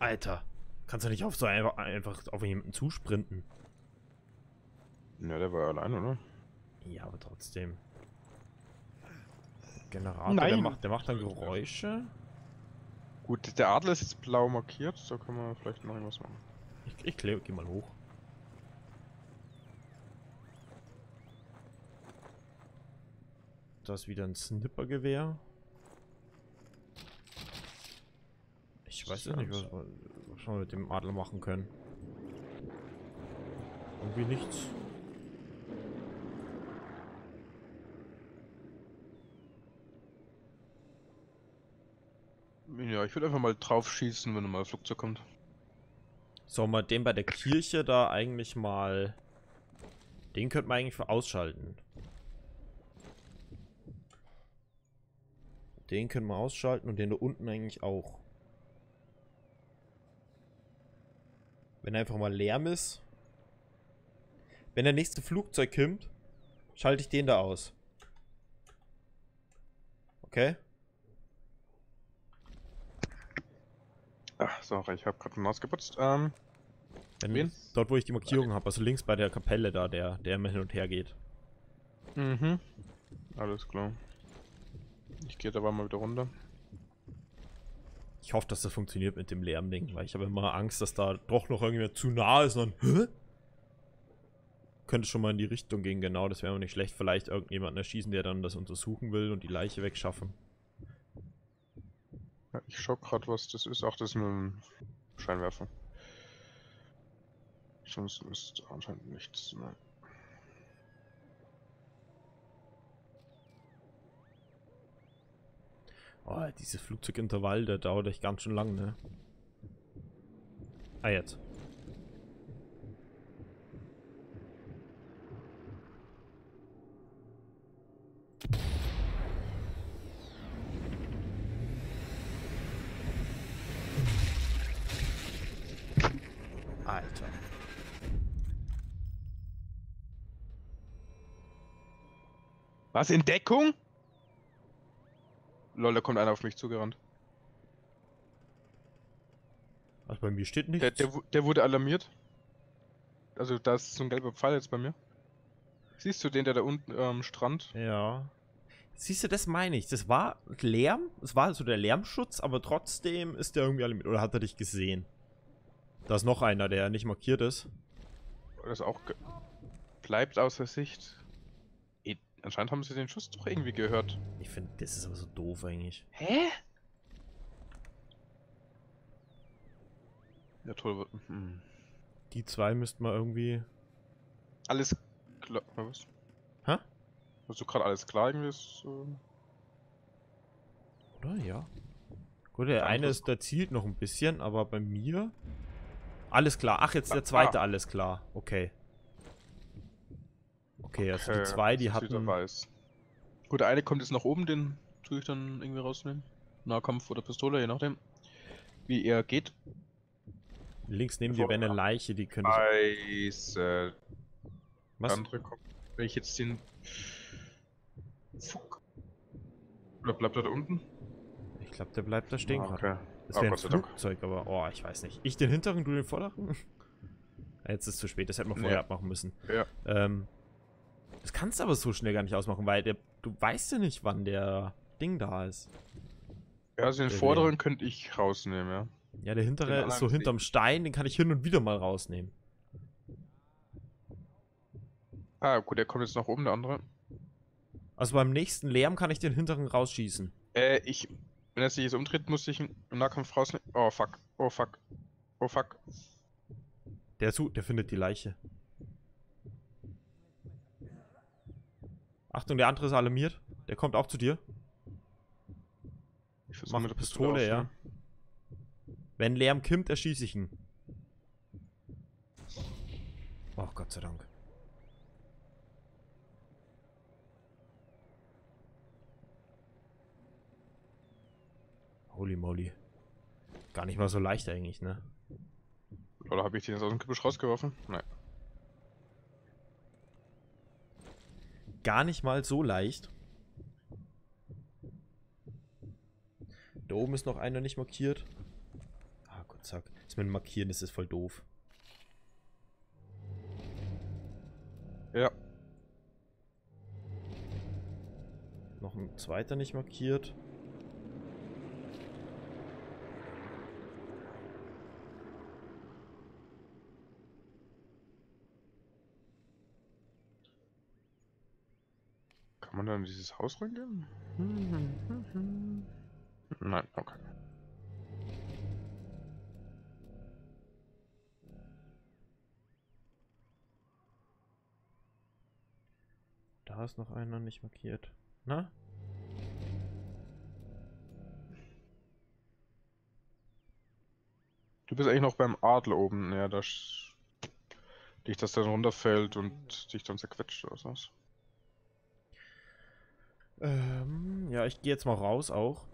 Alter. Kannst du nicht auf so einfach, einfach auf jemanden zusprinten? Ja, der war ja allein, oder? Ja, aber trotzdem. Generator, der Nein. macht, der macht dann Geräusche. Gut, der Adler ist jetzt blau markiert, da können wir vielleicht noch irgendwas machen. Ich, ich klär, geh mal hoch. Da ist wieder ein Snippergewehr. Ich weiß ja nicht, was, wir- was wir mit dem Adler machen können. Irgendwie nichts. Ja, ich würde einfach mal drauf schießen, wenn mal ein Flugzeug kommt. Sollen wir den bei der Kirche da eigentlich mal... Den könnten wir eigentlich ausschalten. Den können wir ausschalten und den da unten eigentlich auch. Wenn einfach mal Lärm ist. Wenn der nächste Flugzeug kommt, schalte ich den da aus. Okay? Ach, so, ich habe gerade ein Maus geputzt. Ähm, Wenn, Wen? Dort, wo ich die Markierung habe, also links bei der Kapelle da, der, der immer hin und her geht. mhm. Alles klar. Ich gehe da mal wieder runter. Ich hoffe, dass das funktioniert mit dem Lärmding, weil ich habe immer Angst, dass da doch noch irgendwer zu nah ist und dann, hä? Könnte schon mal in die Richtung gehen, genau, das wäre nicht schlecht. Vielleicht irgendjemanden erschießen, der dann das untersuchen will und die Leiche wegschaffen. Ich schau gerade, was das ist. Ach, das ist nur ein Scheinwerfer. Sonst ist anscheinend nichts. Nein. Oh, dieses Flugzeugintervall, der dauert echt ganz schön lang, ne? Ah, jetzt. Was? In Deckung? Lol, da kommt einer auf mich zugerannt. Also bei mir steht nichts. Der, der, der wurde alarmiert. Also, da ist so ein gelber Pfeil jetzt bei mir. Siehst du den, der da unten am Strand? Ja. Siehst du, das meine ich. Das war Lärm, es war so der Lärmschutz, aber trotzdem ist der irgendwie alle mit. Oder hat er dich gesehen? Da ist noch einer, der nicht markiert ist. Das auch ge- bleibt außer Sicht. Anscheinend haben sie den Schuss doch irgendwie gehört. Ich finde, das ist aber so doof eigentlich. Hä? Ja, toll. Hm. Die zwei müssten wir irgendwie. Alles klar. Was? Hä? Hast du gerade alles klar irgendwie? Ist, äh... Oder? Ja. Gut, der eine ist, der zielt noch ein bisschen, aber bei mir. Alles klar. Ach, jetzt Ah, der zweite, ah. alles klar. Okay. Okay, also die Okay, zwei, die hatten. weiß. Gut, der eine kommt jetzt nach oben, den tue ich dann irgendwie rausnehmen. Nahkampf oder Pistole, je nachdem. Wie er geht. Links neben dir wäre eine Leiche, die könnte. Weiß. Äh, Was? andere kommt. Wenn ich jetzt den. Fuck. Oder bleibt er da unten? Ich glaube, der bleibt da stehen Ah, gerade. okay. Das Ah, wäre ein sei Dank. Flugzeug, aber oh, ich weiß nicht. Ich den hinteren, du den vorderen? Jetzt ist es zu spät, das hätten wir vorher Ja. abmachen müssen. Ja. Ähm, das kannst du aber so schnell gar nicht ausmachen, weil der, du weißt ja nicht, wann der Ding da ist. Ja, also den Der vorderen könnte ich rausnehmen, ja. Ja, der hintere ist so hinterm Stein, den kann ich hin und wieder mal rausnehmen. Ah, gut, der kommt jetzt nach oben, der andere. Also beim nächsten Lärm kann ich den hinteren rausschießen. Äh, ich. Wenn er sich jetzt umdreht, muss ich ihn im Nahkampf rausnehmen. Oh fuck. Oh fuck. Oh fuck. Der, der findet die Leiche. Achtung, der andere ist alarmiert. Der kommt auch zu dir. Ich Mach mit der Pistole, ja. aufzunehmen. Wenn Lärm kimmt, erschieße ich ihn. Oh, Gott sei Dank. Holy moly. Gar nicht mal so leicht eigentlich, ne? Oder habe ich den jetzt aus dem Gebüsch rausgeworfen? Nein. Gar nicht mal so leicht. Da oben ist noch einer nicht markiert. Ah, Gott zack. Das mit dem Markieren, das ist voll doof. Ja. Noch ein zweiter nicht markiert. In dieses Haus reingehen? Nein, okay. Da ist noch einer nicht markiert. Na? Du bist eigentlich noch beim Adler oben, ja, da dich das dann runterfällt und dich dann zerquetscht oder was? Ähm, ja, ich gehe jetzt mal raus auch.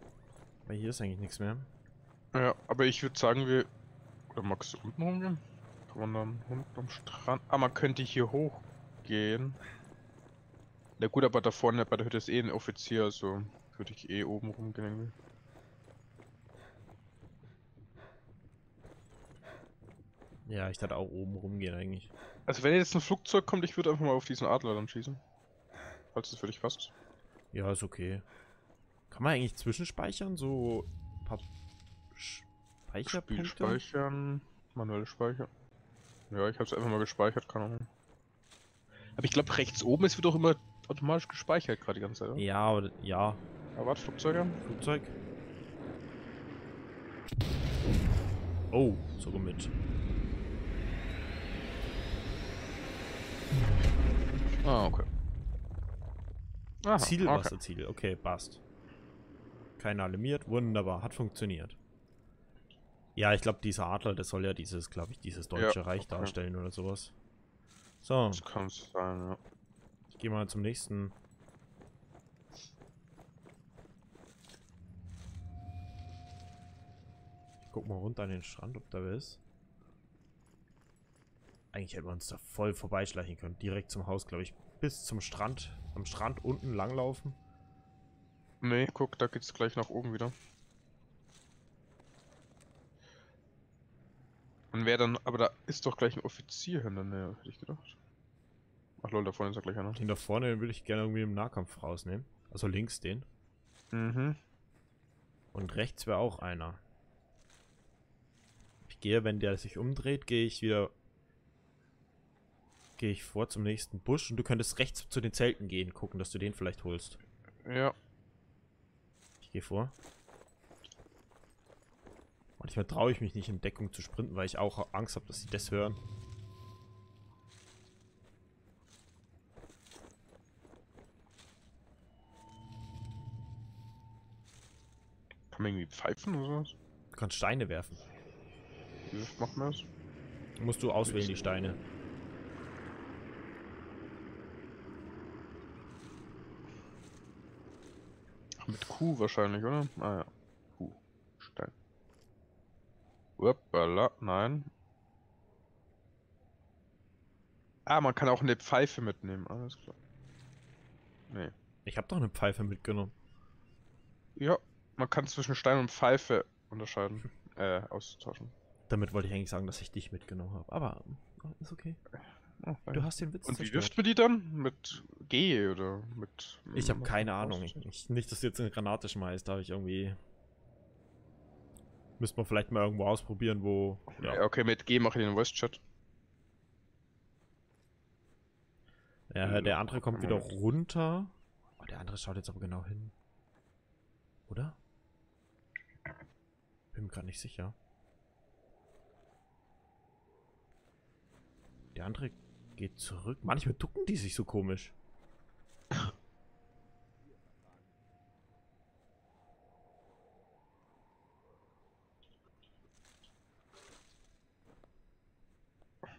Weil hier ist eigentlich nichts mehr. Ja, aber ich würde sagen, wir. Oder magst du unten rumgehen? Kann man dann unten am Strand. Ah, man könnte hier hochgehen. Na gut, aber da vorne bei der Hütte ist eh ein Offizier, also würde ich eh oben rumgehen irgendwie. Ja, ich dachte auch oben rumgehen eigentlich. Also wenn jetzt ein Flugzeug kommt, ich würde einfach mal auf diesen Adler dann schießen. Falls das für dich passt. Ja, ist okay. Kann man eigentlich zwischenspeichern? So ein paar Spiel Speicherpunkte? speichern. Manuell speichern. Ja, ich habe es einfach mal gespeichert, keine Ahnung. Aber ich glaube, rechts oben ist wird auch immer automatisch gespeichert gerade die ganze Zeit. oder? Ja, aber ja. Aber warte, Flugzeuge. Flugzeug. Oh, sogar mit. Ah, okay. Aha, Ziel, okay. Wasserziel. Okay, passt. Keiner alarmiert. Wunderbar, hat funktioniert. Ja, ich glaube, dieser Adler, das soll ja dieses, glaube ich, dieses deutsche Ja, Reich okay. darstellen oder sowas. So, Das kann sein, ja. ich gehe mal zum nächsten. Ich guck mal runter an den Strand, ob da wer ist. Eigentlich hätten wir uns da voll vorbeischleichen können. Direkt zum Haus, glaube ich. Bis zum Strand. Am Strand unten langlaufen. Nee, guck, da geht's gleich nach oben wieder. Und wer dann, aber da ist doch gleich ein Offizier hin der Nähe, hätte ich gedacht. Ach lol, da vorne ist ja gleich einer. Den da vorne den würde ich gerne irgendwie im Nahkampf rausnehmen. Also links den. Mhm. Und rechts wäre auch einer. Ich gehe, wenn der sich umdreht, gehe ich wieder. Gehe ich vor zum nächsten Busch und du könntest rechts zu den Zelten gehen, gucken, dass du den vielleicht holst. Ja. Ich gehe vor. Manchmal traue ich mich nicht in Deckung zu sprinten, weil ich auch Angst habe, dass sie das hören. Kann man irgendwie pfeifen oder sowas? Du kannst Steine werfen. Wie macht man das? Musst du auswählen, die Steine. Mit Q wahrscheinlich, oder? Ah ja. Q. Stein. Uppala, nein. Ah, man kann auch eine Pfeife mitnehmen, alles klar. Nee. Ich habe doch eine Pfeife mitgenommen. Ja, man kann zwischen Stein und Pfeife unterscheiden. Äh, austauschen. Damit wollte ich eigentlich sagen, dass ich dich mitgenommen habe. Aber ist okay. Du hast den Witz und wie wirft man die dann? Mit G oder mit. Ich habe keine Ahnung. Ich, ich, nicht, dass du jetzt eine Granate schmeißt, da habe ich irgendwie. Müsste man vielleicht mal irgendwo ausprobieren, wo. Ja. Ja, okay, mit G mache ich den Voice-Chat. ja der andere kommt wieder runter. Oh, der andere schaut jetzt aber genau hin. Oder? Bin mir gerade nicht sicher. Der andere geht zurück. Manchmal ducken die sich so komisch.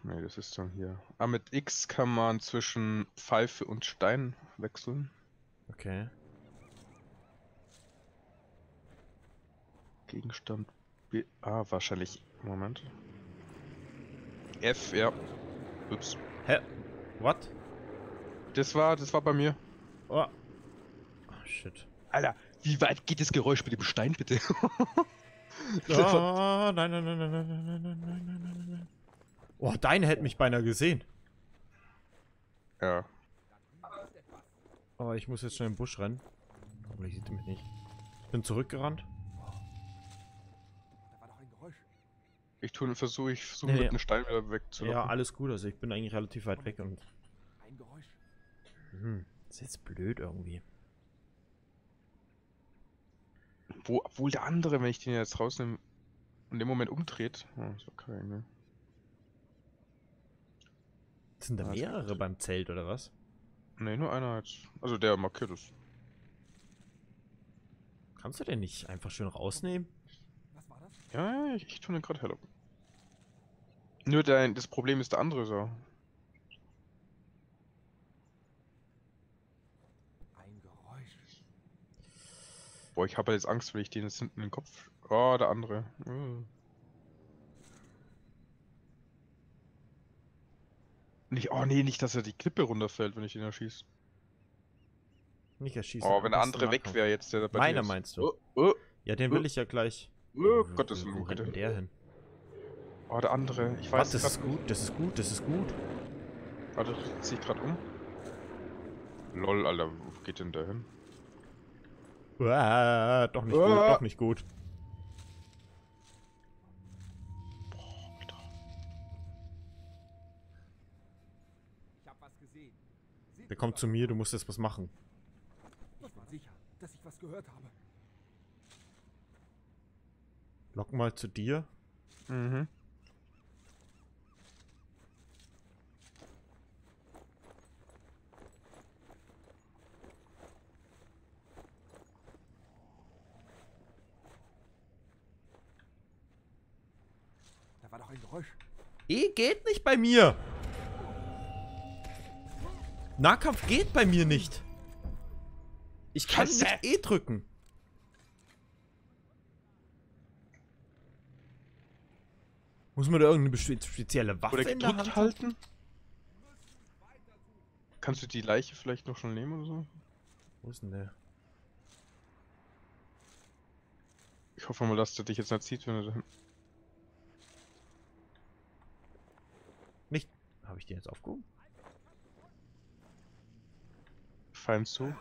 Nee, das ist dann hier. Ah, mit X kann man zwischen Pfeife und Stein wechseln. Okay. Gegenstand B. Ah, wahrscheinlich. Moment. F, ja. Ups. Hä? What? Das war, das war bei mir. Oh. oh shit. Alter, wie weit geht das Geräusch mit dem Stein bitte? Oh, nein, nein, nein, nein, nein, nein, nein, nein, nein, nein, nein, nein. Oh, deine hätte mich beinahe gesehen. ja. Aber ich muss jetzt schnell im Busch rennen. Hoffentlich sieht er mich nicht. Ich bin zurückgerannt. Da war doch ein Geräusch. Ich tue, versuche, ich versuche Nee, mit dem Stein wieder wegzulocken. Ja, alles gut. Also ich bin eigentlich relativ weit weg und... Ein Geräusch. Hm, ist jetzt blöd irgendwie. Wo, obwohl der andere, wenn ich den jetzt rausnehme, in dem Moment umdreht. Oh, ist okay, ne? Sind da Ah, mehrere gut. beim Zelt oder was? Ne, nur einer jetzt. Also der markiert ist. Kannst du den nicht einfach schön rausnehmen? Ja, ich, ich tue den gerade herlocken. Nur der, das Problem ist der andere so. Ein Geräusch. Boah, ich habe jetzt Angst, wenn ich den jetzt hinten in den Kopf. Oh, der andere. Uh. Nicht, oh nee, nicht, dass er die Klippe runterfällt, wenn ich ihn erschieße. Nicht erschießen. Oh, wenn der andere weg wäre jetzt, der da bei dir Meiner meinst du? Oh, oh, Ja, den Oh. will ich ja gleich. Oh, Gottes wo rennt denn der hin? Oh, der andere. Ich weiß Was, das ist gut, das ist gut, das ist gut. Warte, zieh ich gerade um. Lol, Alter, wo geht denn der hin? Uah, doch nicht gut, Uah. doch nicht gut. Alter. Ich hab was gesehen. Seht Der kommt zu mir, du musst jetzt was machen. Ich bin sicher, dass ich was gehört habe. Lock mal zu dir. Mhm. Da war doch ein Geräusch. E geht nicht bei mir. Nahkampf geht bei mir nicht. Ich kann Scheiße. nicht E drücken. Muss man da irgendeine spe- spezielle Waffe Oder in der Hand halten? Kannst du die Leiche vielleicht noch schon nehmen oder so? Wo ist denn der? Ich hoffe mal, dass der dich jetzt nicht sieht, wenn er da. Nicht. Habe ich den jetzt aufgehoben? Fein zu.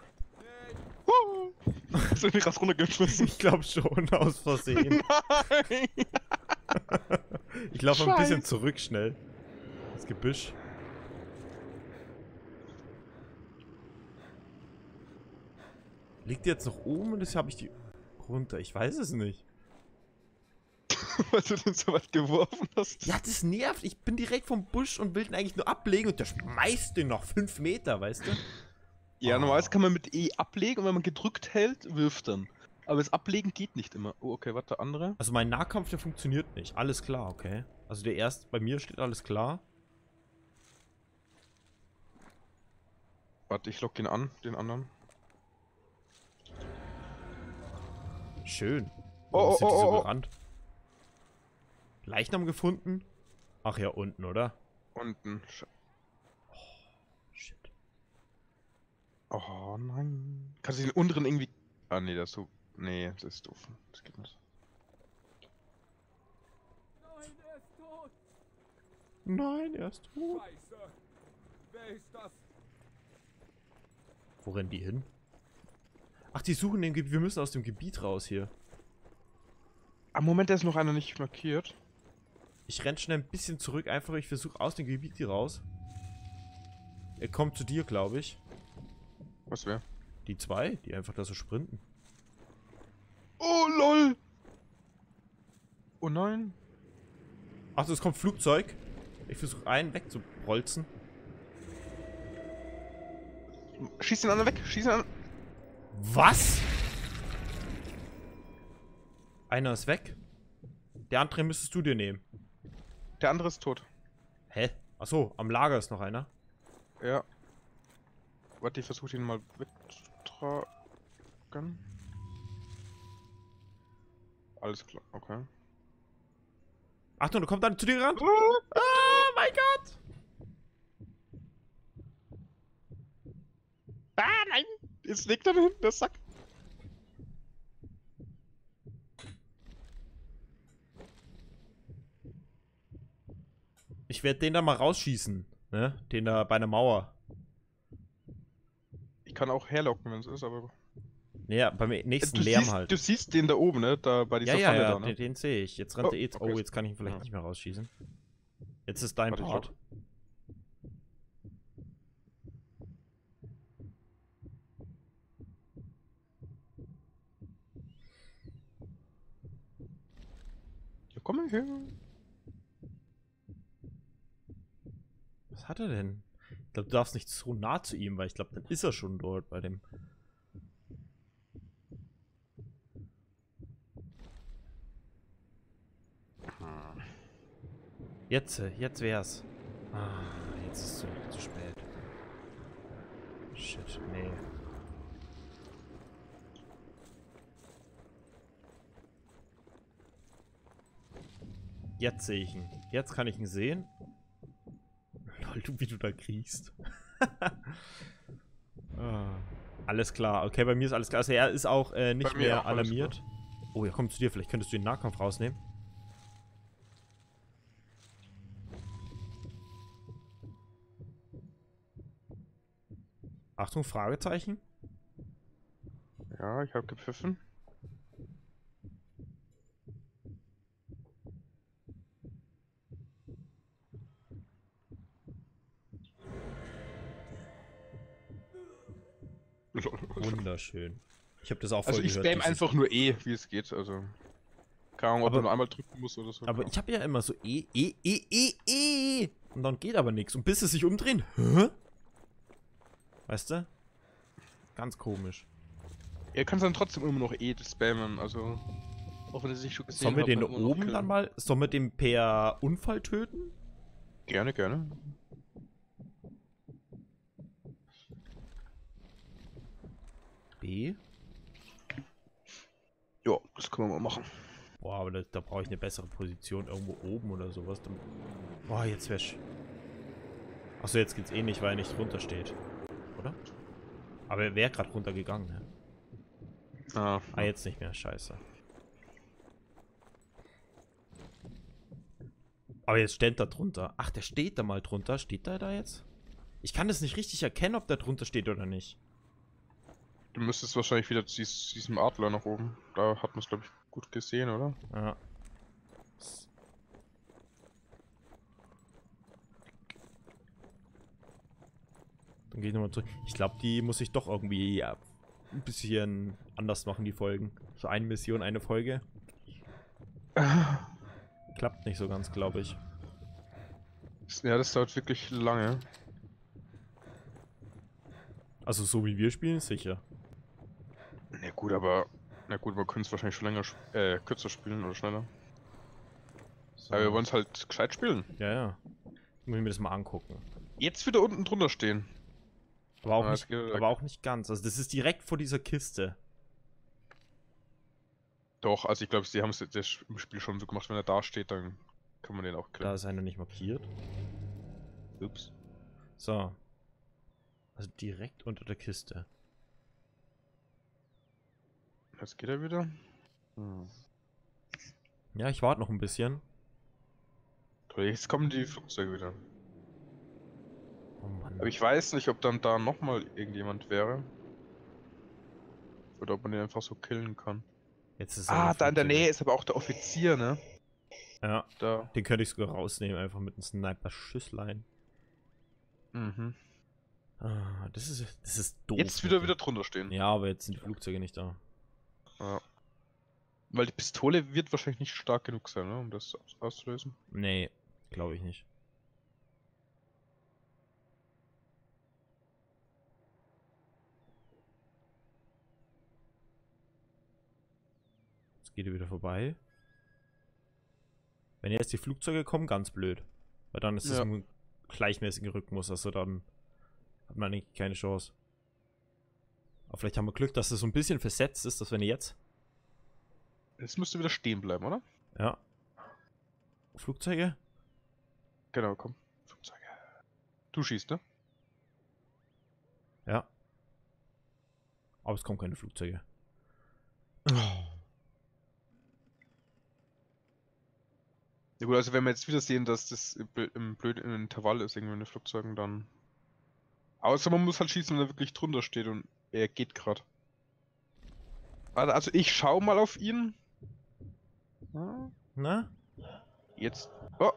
Hast du mich raus runtergeschmissen? Ich glaube schon, aus Versehen. Nein! Ich laufe ein bisschen zurück schnell. Das Gebüsch. Liegt die jetzt noch oben und das habe ich die runter? Ich weiß es nicht. Weil du den so weit geworfen hast. Ja, das nervt. Ich bin direkt vom Busch und will den eigentlich nur ablegen und der schmeißt den noch 5 Meter, weißt du? Ja, Oh. normalerweise kann man mit E ablegen und wenn man gedrückt hält, wirft dann. Aber das Ablegen geht nicht immer. Oh, okay, warte, der andere. Also mein Nahkampf, der funktioniert nicht. Alles klar, okay. Also der erste, bei mir steht alles klar. Warte, ich lock ihn an, den anderen. Schön. Oh, oh, die so oh, oh. gerannt? Leichnam gefunden? Ach ja, unten, oder? Unten. Sch- Shit. Oh nein. Kannst du den unteren irgendwie. Ah, nee, das ist so. Nee, das ist doof. Das geht nicht. Nein, er ist tot. Nein, er ist tot. Scheiße. Wer ist das? Wo rennen die hin? Ach, die suchen den Gebiet. Wir müssen aus dem Gebiet raus hier. Am Ah, Moment, da ist noch einer nicht markiert. Ich renn schnell ein bisschen zurück, einfach. Ich versuche aus dem Gebiet hier raus. Er kommt zu dir, glaube ich. Was wäre? Die zwei, die einfach da so sprinten. Oh, lol! Oh nein. Ach, es kommt Flugzeug. Ich versuche einen wegzubolzen. Schieß den anderen weg, schieß den anderen. Was? Einer ist weg. Der andere müsstest du dir nehmen. Der andere ist tot. Hä? Achso, am Lager ist noch einer. Ja. Warte, ich versuche ihn mal wegzutragen. Alles klar, okay. Achtung, da kommt einer zu dir gerannt. Oh mein Gott! Ah, nein! Jetzt liegt er da hinten, der Sack. Ich werde den da mal rausschießen. Ne? Den da bei einer Mauer. Ich kann auch herlocken, wenn es ist, aber. Naja, beim nächsten du, Lärm siehst, halt. du siehst den da oben, ne? Da bei ja, dieser ja, Falle ja, da, ne? den, den sehe ich. Jetzt rennt Oh, er eh. Oh, jetzt kann ich ihn vielleicht Ja. nicht mehr rausschießen. Jetzt ist dein Warte, Part. Ja, komm mal her. Was hat er denn? Ich glaube, du darfst nicht so nah zu ihm, weil ich glaube, dann ist er schon dort bei dem. Jetzt, äh, jetzt wär's. Ah, jetzt ist es zu, zu spät. Shit, nee. Jetzt sehe ich ihn. Jetzt kann ich ihn sehen. Lol, du, wie du da kriegst. ah, alles klar. Okay, bei mir ist alles klar. Also er ist auch äh, nicht mehr alarmiert. Oh, er kommt zu dir. Vielleicht könntest du den Nahkampf rausnehmen. Achtung, Fragezeichen. Ja, ich hab gepfiffen. Wunderschön. Ich habe das auch voll Also ich gehört, spam einfach nur E, wie es geht, also. Keine Ahnung, ob Aber- man nur einmal drücken muss oder so. Aber keine ich habe ja immer so E, E, E, E, E. Und dann geht aber nichts. Und bis sie sich umdrehen. Hä? Weißt du? Ganz komisch. Ihr könnt dann trotzdem immer noch E spammen, also. Auch wenn ihr sich schon gesehen Sollen wir den noch oben dann mal. Sollen wir den per Unfall töten? Gerne, gerne. B? Ja, das können wir mal machen. Boah, aber da, da brauche ich eine bessere Position. Irgendwo oben oder sowas. Boah, jetzt wär's. Achso, jetzt geht's eh nicht, weil er nicht runter steht. Oder? Aber er wäre gerade runtergegangen. Ne? Ah, Ah, jetzt nicht mehr. Scheiße. Aber jetzt steht da drunter. Ach, der steht da mal drunter. Steht der da jetzt? Ich kann das nicht richtig erkennen, ob da drunter steht oder nicht. Du müsstest wahrscheinlich wieder zu dies- diesem Adler nach oben. Da hat man es, glaube ich, gut gesehen, oder? Ja. Dann gehe ich nochmal zurück. Ich glaube, die muss ich doch irgendwie ja, ein bisschen anders machen, die Folgen. So eine Mission, eine Folge. Klappt nicht so ganz, glaube ich. Ja, das dauert wirklich lange. Also so wie wir spielen, sicher. Na gut, aber. Na gut, wir können es wahrscheinlich schon länger, äh, kürzer spielen oder schneller. So. Aber wir wollen es halt gescheit spielen. Ja, ja. Muss ich mir das mal angucken. Jetzt wieder unten drunter stehen. Aber auch, Ah, nicht, aber auch nicht ganz. Also das ist direkt vor dieser Kiste. Doch, also ich glaube, sie haben es im Spiel schon so gemacht, wenn er da steht, dann kann man den auch Da killen. ist einer nicht markiert. Ups. So. Also direkt unter der Kiste. Jetzt geht er wieder. Hm. Ja, ich warte noch ein bisschen. Jetzt kommen die Flugzeuge wieder. Oh. Aber ich weiß nicht, ob dann da nochmal irgendjemand wäre. Oder ob man den einfach so killen kann. Jetzt ist Ah, da in der. Nähe ist aber auch der Offizier, ne? Ja, Da. den könnte ich sogar rausnehmen, einfach mit einem Sniper-Schüsslein. Mhm. Ah, das ist, das ist doof. Jetzt wieder wieder drunter stehen. Ja, aber jetzt sind die Flugzeuge nicht da. Ja. Weil die Pistole wird wahrscheinlich nicht stark genug sein, ne? Um das aus- auszulösen. Nee, glaube ich nicht. Geht er wieder vorbei. Wenn jetzt die Flugzeuge kommen, ganz blöd. Weil dann ist es Ja. im gleichmäßigen Rhythmus, also dann hat man eigentlich keine Chance. Aber vielleicht haben wir Glück, dass es so ein bisschen versetzt ist, dass wenn jetzt. Jetzt müsste wieder stehen bleiben, oder? Ja. Flugzeuge? Genau, komm. Flugzeuge. Du schießt, ne? Ja. Aber es kommen keine Flugzeuge. Ja gut, also wenn wir jetzt wieder sehen, dass das im blö- im blöden Intervall ist, irgendwie mit den Flugzeugen, dann... Außer man muss halt schießen, wenn er wirklich drunter steht und er geht gerade. Also ich schau mal auf ihn. Ja, Na? Jetzt... Oh!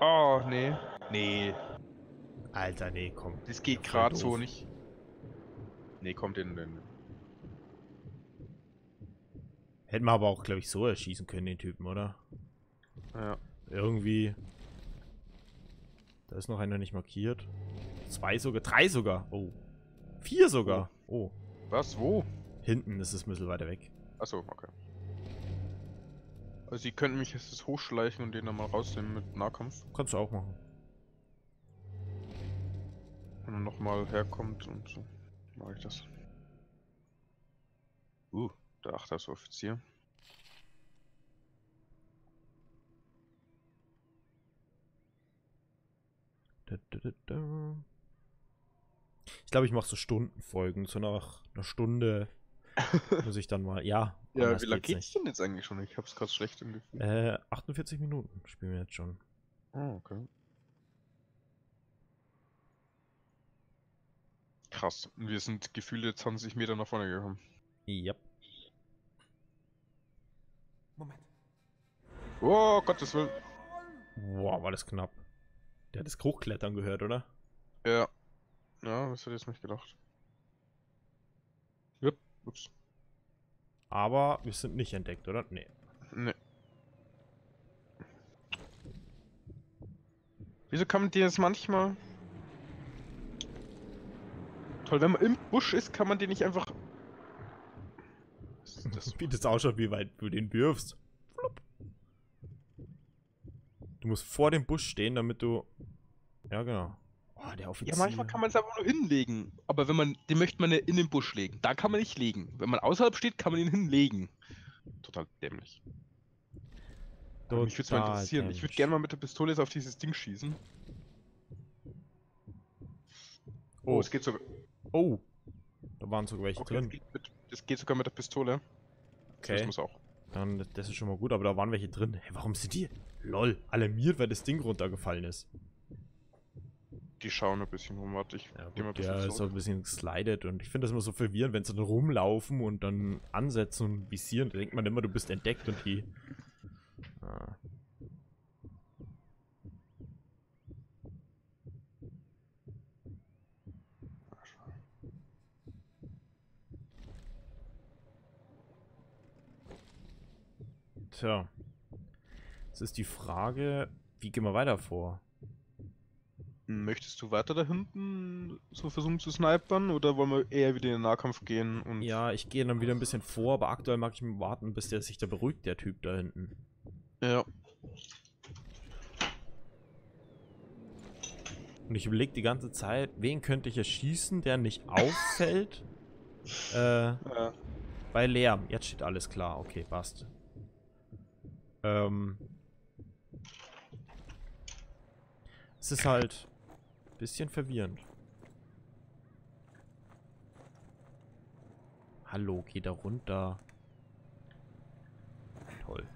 Oh, nee. Nee, Alter, nee, komm. das geht gerade so nicht. Nee, kommt in den... Hätten wir aber auch, glaube ich, so erschießen können, den Typen, oder? Ja. Irgendwie. Da ist noch einer nicht markiert. Zwei sogar, drei sogar. Oh. Vier sogar. Oh. Was? Wo? Hinten ist es ein bisschen weiter weg. Achso, okay. Also sie könnten mich jetzt hochschleichen und den dann mal rausnehmen mit Nahkampf. Kannst du auch machen. Wenn er nochmal herkommt und so. Mache ich das. Uh, der Achtersoffizier. Da, da, Ich glaube, ich mache so Stundenfolgen. So nach einer Stunde muss ich dann mal. Ja, Ja, wie lange geht's geht's denn jetzt eigentlich schon? Ich hab's gerade schlecht im Gefühl. Äh, 48 Minuten spielen wir jetzt schon. Oh, okay. Krass. Wir sind gefühlte 20 Meter nach vorne gekommen. Yep. Moment. Oh, Gottes Willen. Boah, war das knapp. Der hat das Hochklettern gehört, oder? Ja. Ja, das hätte ich jetzt nicht gedacht. Jupp. Ups. Aber wir sind nicht entdeckt, oder? Nee. Nee. Wieso kann man die jetzt manchmal... Toll, wenn man im Busch ist, kann man die nicht einfach... Das? Wie das ausschaut, wie weit du den wirfst. Du musst vor dem Busch stehen, damit du. Ja, genau. Oh, der Offizier. Ja, manchmal kann man es einfach nur hinlegen. Aber wenn man, den möchte man ja in den Busch legen. Da kann man nicht legen. Wenn man außerhalb steht, kann man ihn hinlegen. Total dämlich. Aber mich würde mal Total interessieren. Ich würde dämlich. gerne mal mit der Pistole jetzt auf dieses Ding schießen. Oh, Oh, es geht sogar. oh. Da waren sogar welche Okay, das drin. geht, mit, das geht sogar mit der Pistole. Das Okay. muss auch. Dann, das ist schon mal gut, aber da waren welche drin. Hey, warum sind die? Lol, alarmiert, weil das Ding runtergefallen ist. die schauen ein bisschen rum. Warte, ich Ja, gut, der ist so ein bisschen slidet und ich finde das immer so verwirrend, wenn sie dann rumlaufen und dann ansetzen und visieren. Da denkt man immer, du bist entdeckt und die. Ah. Tja. Jetzt ist die Frage, wie gehen wir weiter vor? Möchtest du weiter da hinten so versuchen zu snipern oder wollen wir eher wieder in den Nahkampf gehen und. Ja, ich gehe dann wieder ein bisschen vor, aber aktuell mag ich warten, bis der sich da beruhigt, der Typ da hinten. Ja. Und ich überlege die ganze Zeit, wen könnte ich erschießen, der nicht auffällt? äh, ja. bei Lärm. Jetzt steht alles klar. Okay, passt. Ähm. Es ist halt ein bisschen verwirrend. Hallo, geh da runter. Toll.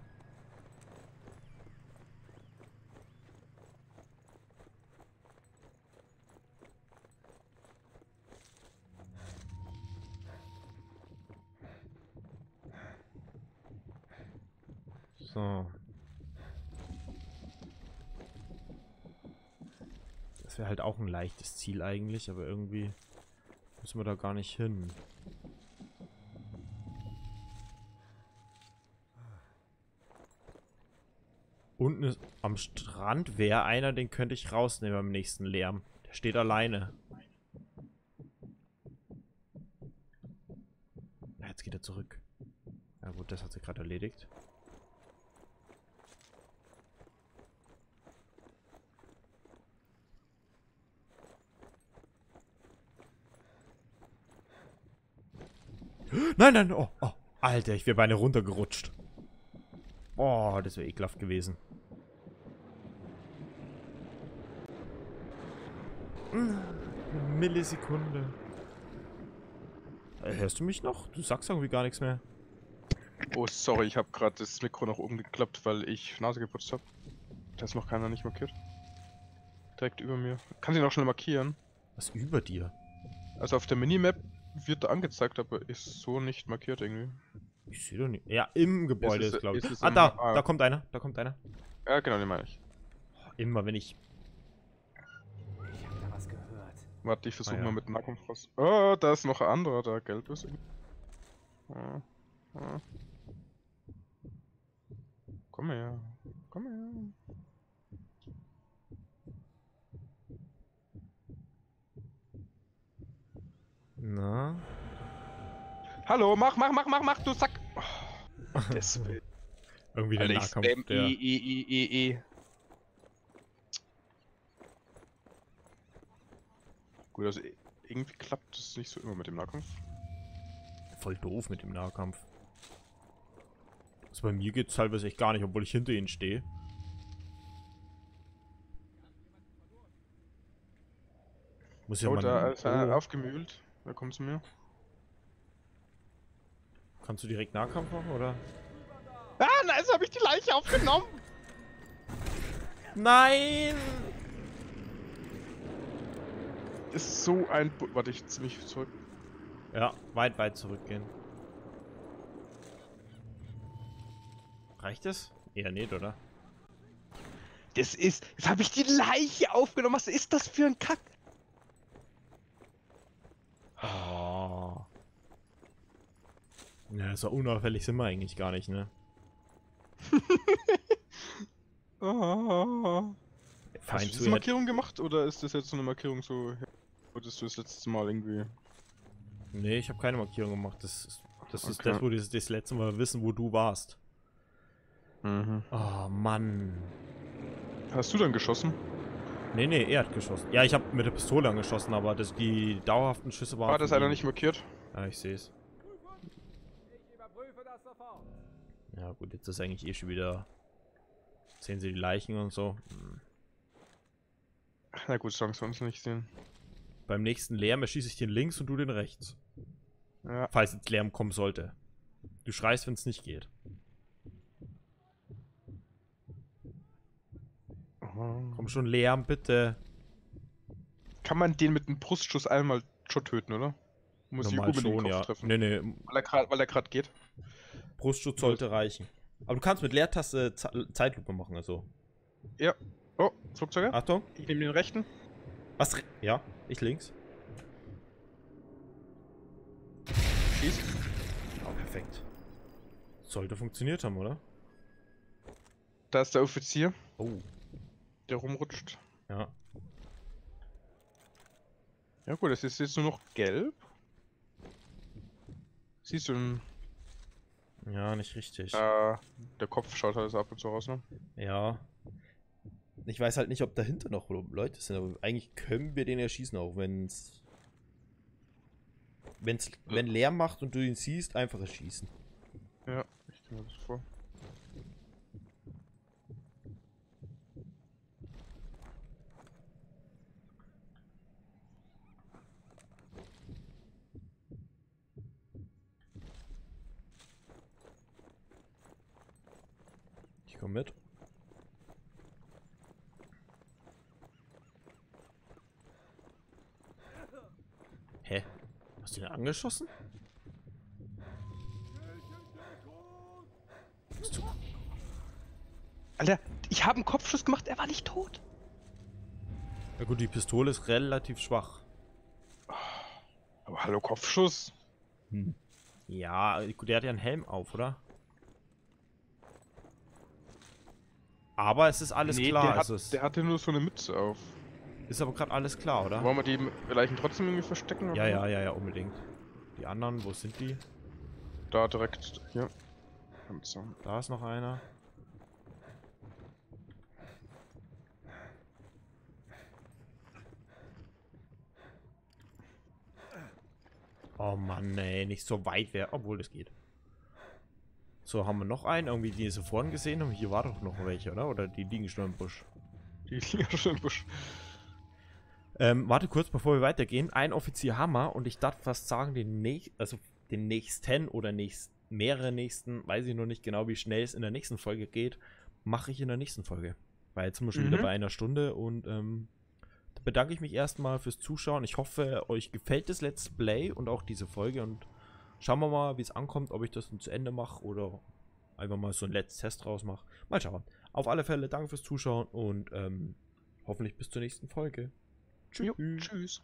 So. Wäre halt auch ein leichtes Ziel eigentlich, aber irgendwie müssen wir da gar nicht hin. Unten ist, am Strand wäre einer, den könnte ich rausnehmen beim nächsten Lärm. Der steht alleine. Ja, Jetzt geht er zurück. Ja gut, das hat sich gerade erledigt. Nein, nein, oh, oh. Alter, ich wäre beinahe runtergerutscht. Oh, das wäre ekelhaft gewesen. Eine Millisekunde. Äh, hörst du mich noch? Du sagst irgendwie gar nichts mehr. Oh, sorry, ich habe gerade das Mikro nach oben geklappt, weil ich Nase geputzt habe. Da ist noch keiner nicht markiert. Direkt über mir. Kann sie noch schnell markieren. Was über dir? Also auf der Minimap wird angezeigt, aber ist so nicht markiert irgendwie. Ich sehe doch nicht. Ja, im Gebäude es- ist, glaube ich. ist es Ah, da, ah. da kommt einer. Da kommt einer. Ja, genau, den meine ich. Immer wenn ich. Ich habe da was gehört. Warte, ich versuche Ah, ja. mal mit raus. Oh, da ist noch ein anderer, der gelb ist. Ah, ah. Komm her. Komm her. Na? Hallo, mach, mach, mach, mach, mach, du Sack! Oh, das will. Irgendwie der Alter, ich Nahkampf. spam Der, E, E, E, E. Gut, also i- irgendwie klappt es nicht so immer mit dem Nahkampf. voll doof mit dem Nahkampf. Also bei mir geht's teilweise echt gar nicht, obwohl ich hinter ihnen stehe. Muss ja Oh, mal. da ist Oh, aufgemühlt. Da kommt zu mir. kannst du direkt Nahkampf machen, oder? Ah, nice, habe ich die Leiche aufgenommen! Nein! ist so ein. Bu Warte, ich zieh mich zurück. Ja, weit, weit zurückgehen. Reicht es? Eher nicht, oder? Das ist. Jetzt habe ich die Leiche aufgenommen. Was ist das für ein Kack? Ja, so unauffällig sind wir eigentlich gar nicht, ne? Ah. Hast du diese Markierung gemacht oder ist das jetzt so eine Markierung so. Wurdest du das letzte Mal irgendwie. Nee, ich habe keine Markierung gemacht. Das ist das, ist Okay. das wo wir das, letzte Mal wissen, wo du warst. Mhm. Oh, Mann. Hast du dann geschossen? Nee, nee, er hat geschossen. Ja, ich habe mit der Pistole angeschossen, aber das, die dauerhaften Schüsse waren... War das einer nicht markiert? Ja, ich sehe es. Ich überprüfe das sofort. Ja, gut, jetzt ist eigentlich eh schon wieder... Sehen sie die Leichen und so. Hm. Na gut, solange wir uns nicht sehen. Beim nächsten Lärm erschieße ich den links und du den rechts. Ja. Falls jetzt Lärm kommen sollte. Du schreist, wenn es nicht geht. Komm schon, Lärm, bitte. Kann man den mit einem Brustschuss einmal schon töten, oder? Muss ich Normal unbedingt den schon, Kopf ja. treffen. Nee, nee, Weil er grad- weil er gerade geht. Brustschutz sollte reichen. Aber du kannst mit Leertaste Ze- Zeitlupe machen, also. Ja. Oh, Flugzeuge. Achtung. Ich nehme den rechten. Was? Ja, ich links. Schieß. Oh, perfekt. Sollte funktioniert haben, oder? Da ist der Offizier, Oh, der rumrutscht. ja. Ja gut, es ist jetzt nur noch gelb. Siehst du, Ja, nicht richtig. der Kopf schaut halt ab und zu raus, ne? Ja. Ich weiß halt nicht, ob dahinter noch Leute sind, aber eigentlich können wir den erschießen, auch wenn's. Wenn's, wenn leer macht und du ihn siehst, einfach erschießen. Ja, ich stelle mir das vor. Ich komme mit. Hä? Hast du ihn angeschossen? Bist du Alter, ich habe einen Kopfschuss gemacht, er war nicht tot. Ja gut, die Pistole ist relativ schwach. Aber hallo, Kopfschuss? Ja, gut, der hat ja einen Helm auf, oder? Aber es ist alles Nee, klar. Der, hat, also es der hatte nur so eine Mütze auf. ist aber gerade alles klar, oder? Wollen wir die Leichen trotzdem irgendwie verstecken? Ja, ja, ja, ja, unbedingt. Die anderen, wo sind die? Da direkt, hier. Da ist noch einer. Oh Mann, ey, nicht so weit wäre, obwohl das geht. So, haben wir noch einen, irgendwie, die sie vorhin gesehen haben. Hier war doch noch welche, oder? Oder die liegen schon im Busch. Die liegen schon im Busch. Ähm, warte kurz, bevor wir weitergehen. Ein Offizier Hammer und ich darf fast sagen, den, näch also den nächsten oder nächst mehrere nächsten, weiß ich noch nicht genau, wie schnell es in der nächsten Folge geht, mache ich in der nächsten Folge. Weil jetzt sind wir schon wieder Mhm. bei einer Stunde und ähm, da bedanke ich mich erstmal fürs Zuschauen. Ich hoffe, euch gefällt das Let's Play und auch diese Folge und schauen wir mal, wie es ankommt, ob ich das dann zu Ende mache oder einfach mal so ein Let's Test draus mache. Mal schauen. Auf alle Fälle danke fürs Zuschauen und ähm, hoffentlich bis zur nächsten Folge. Jo, tschüss.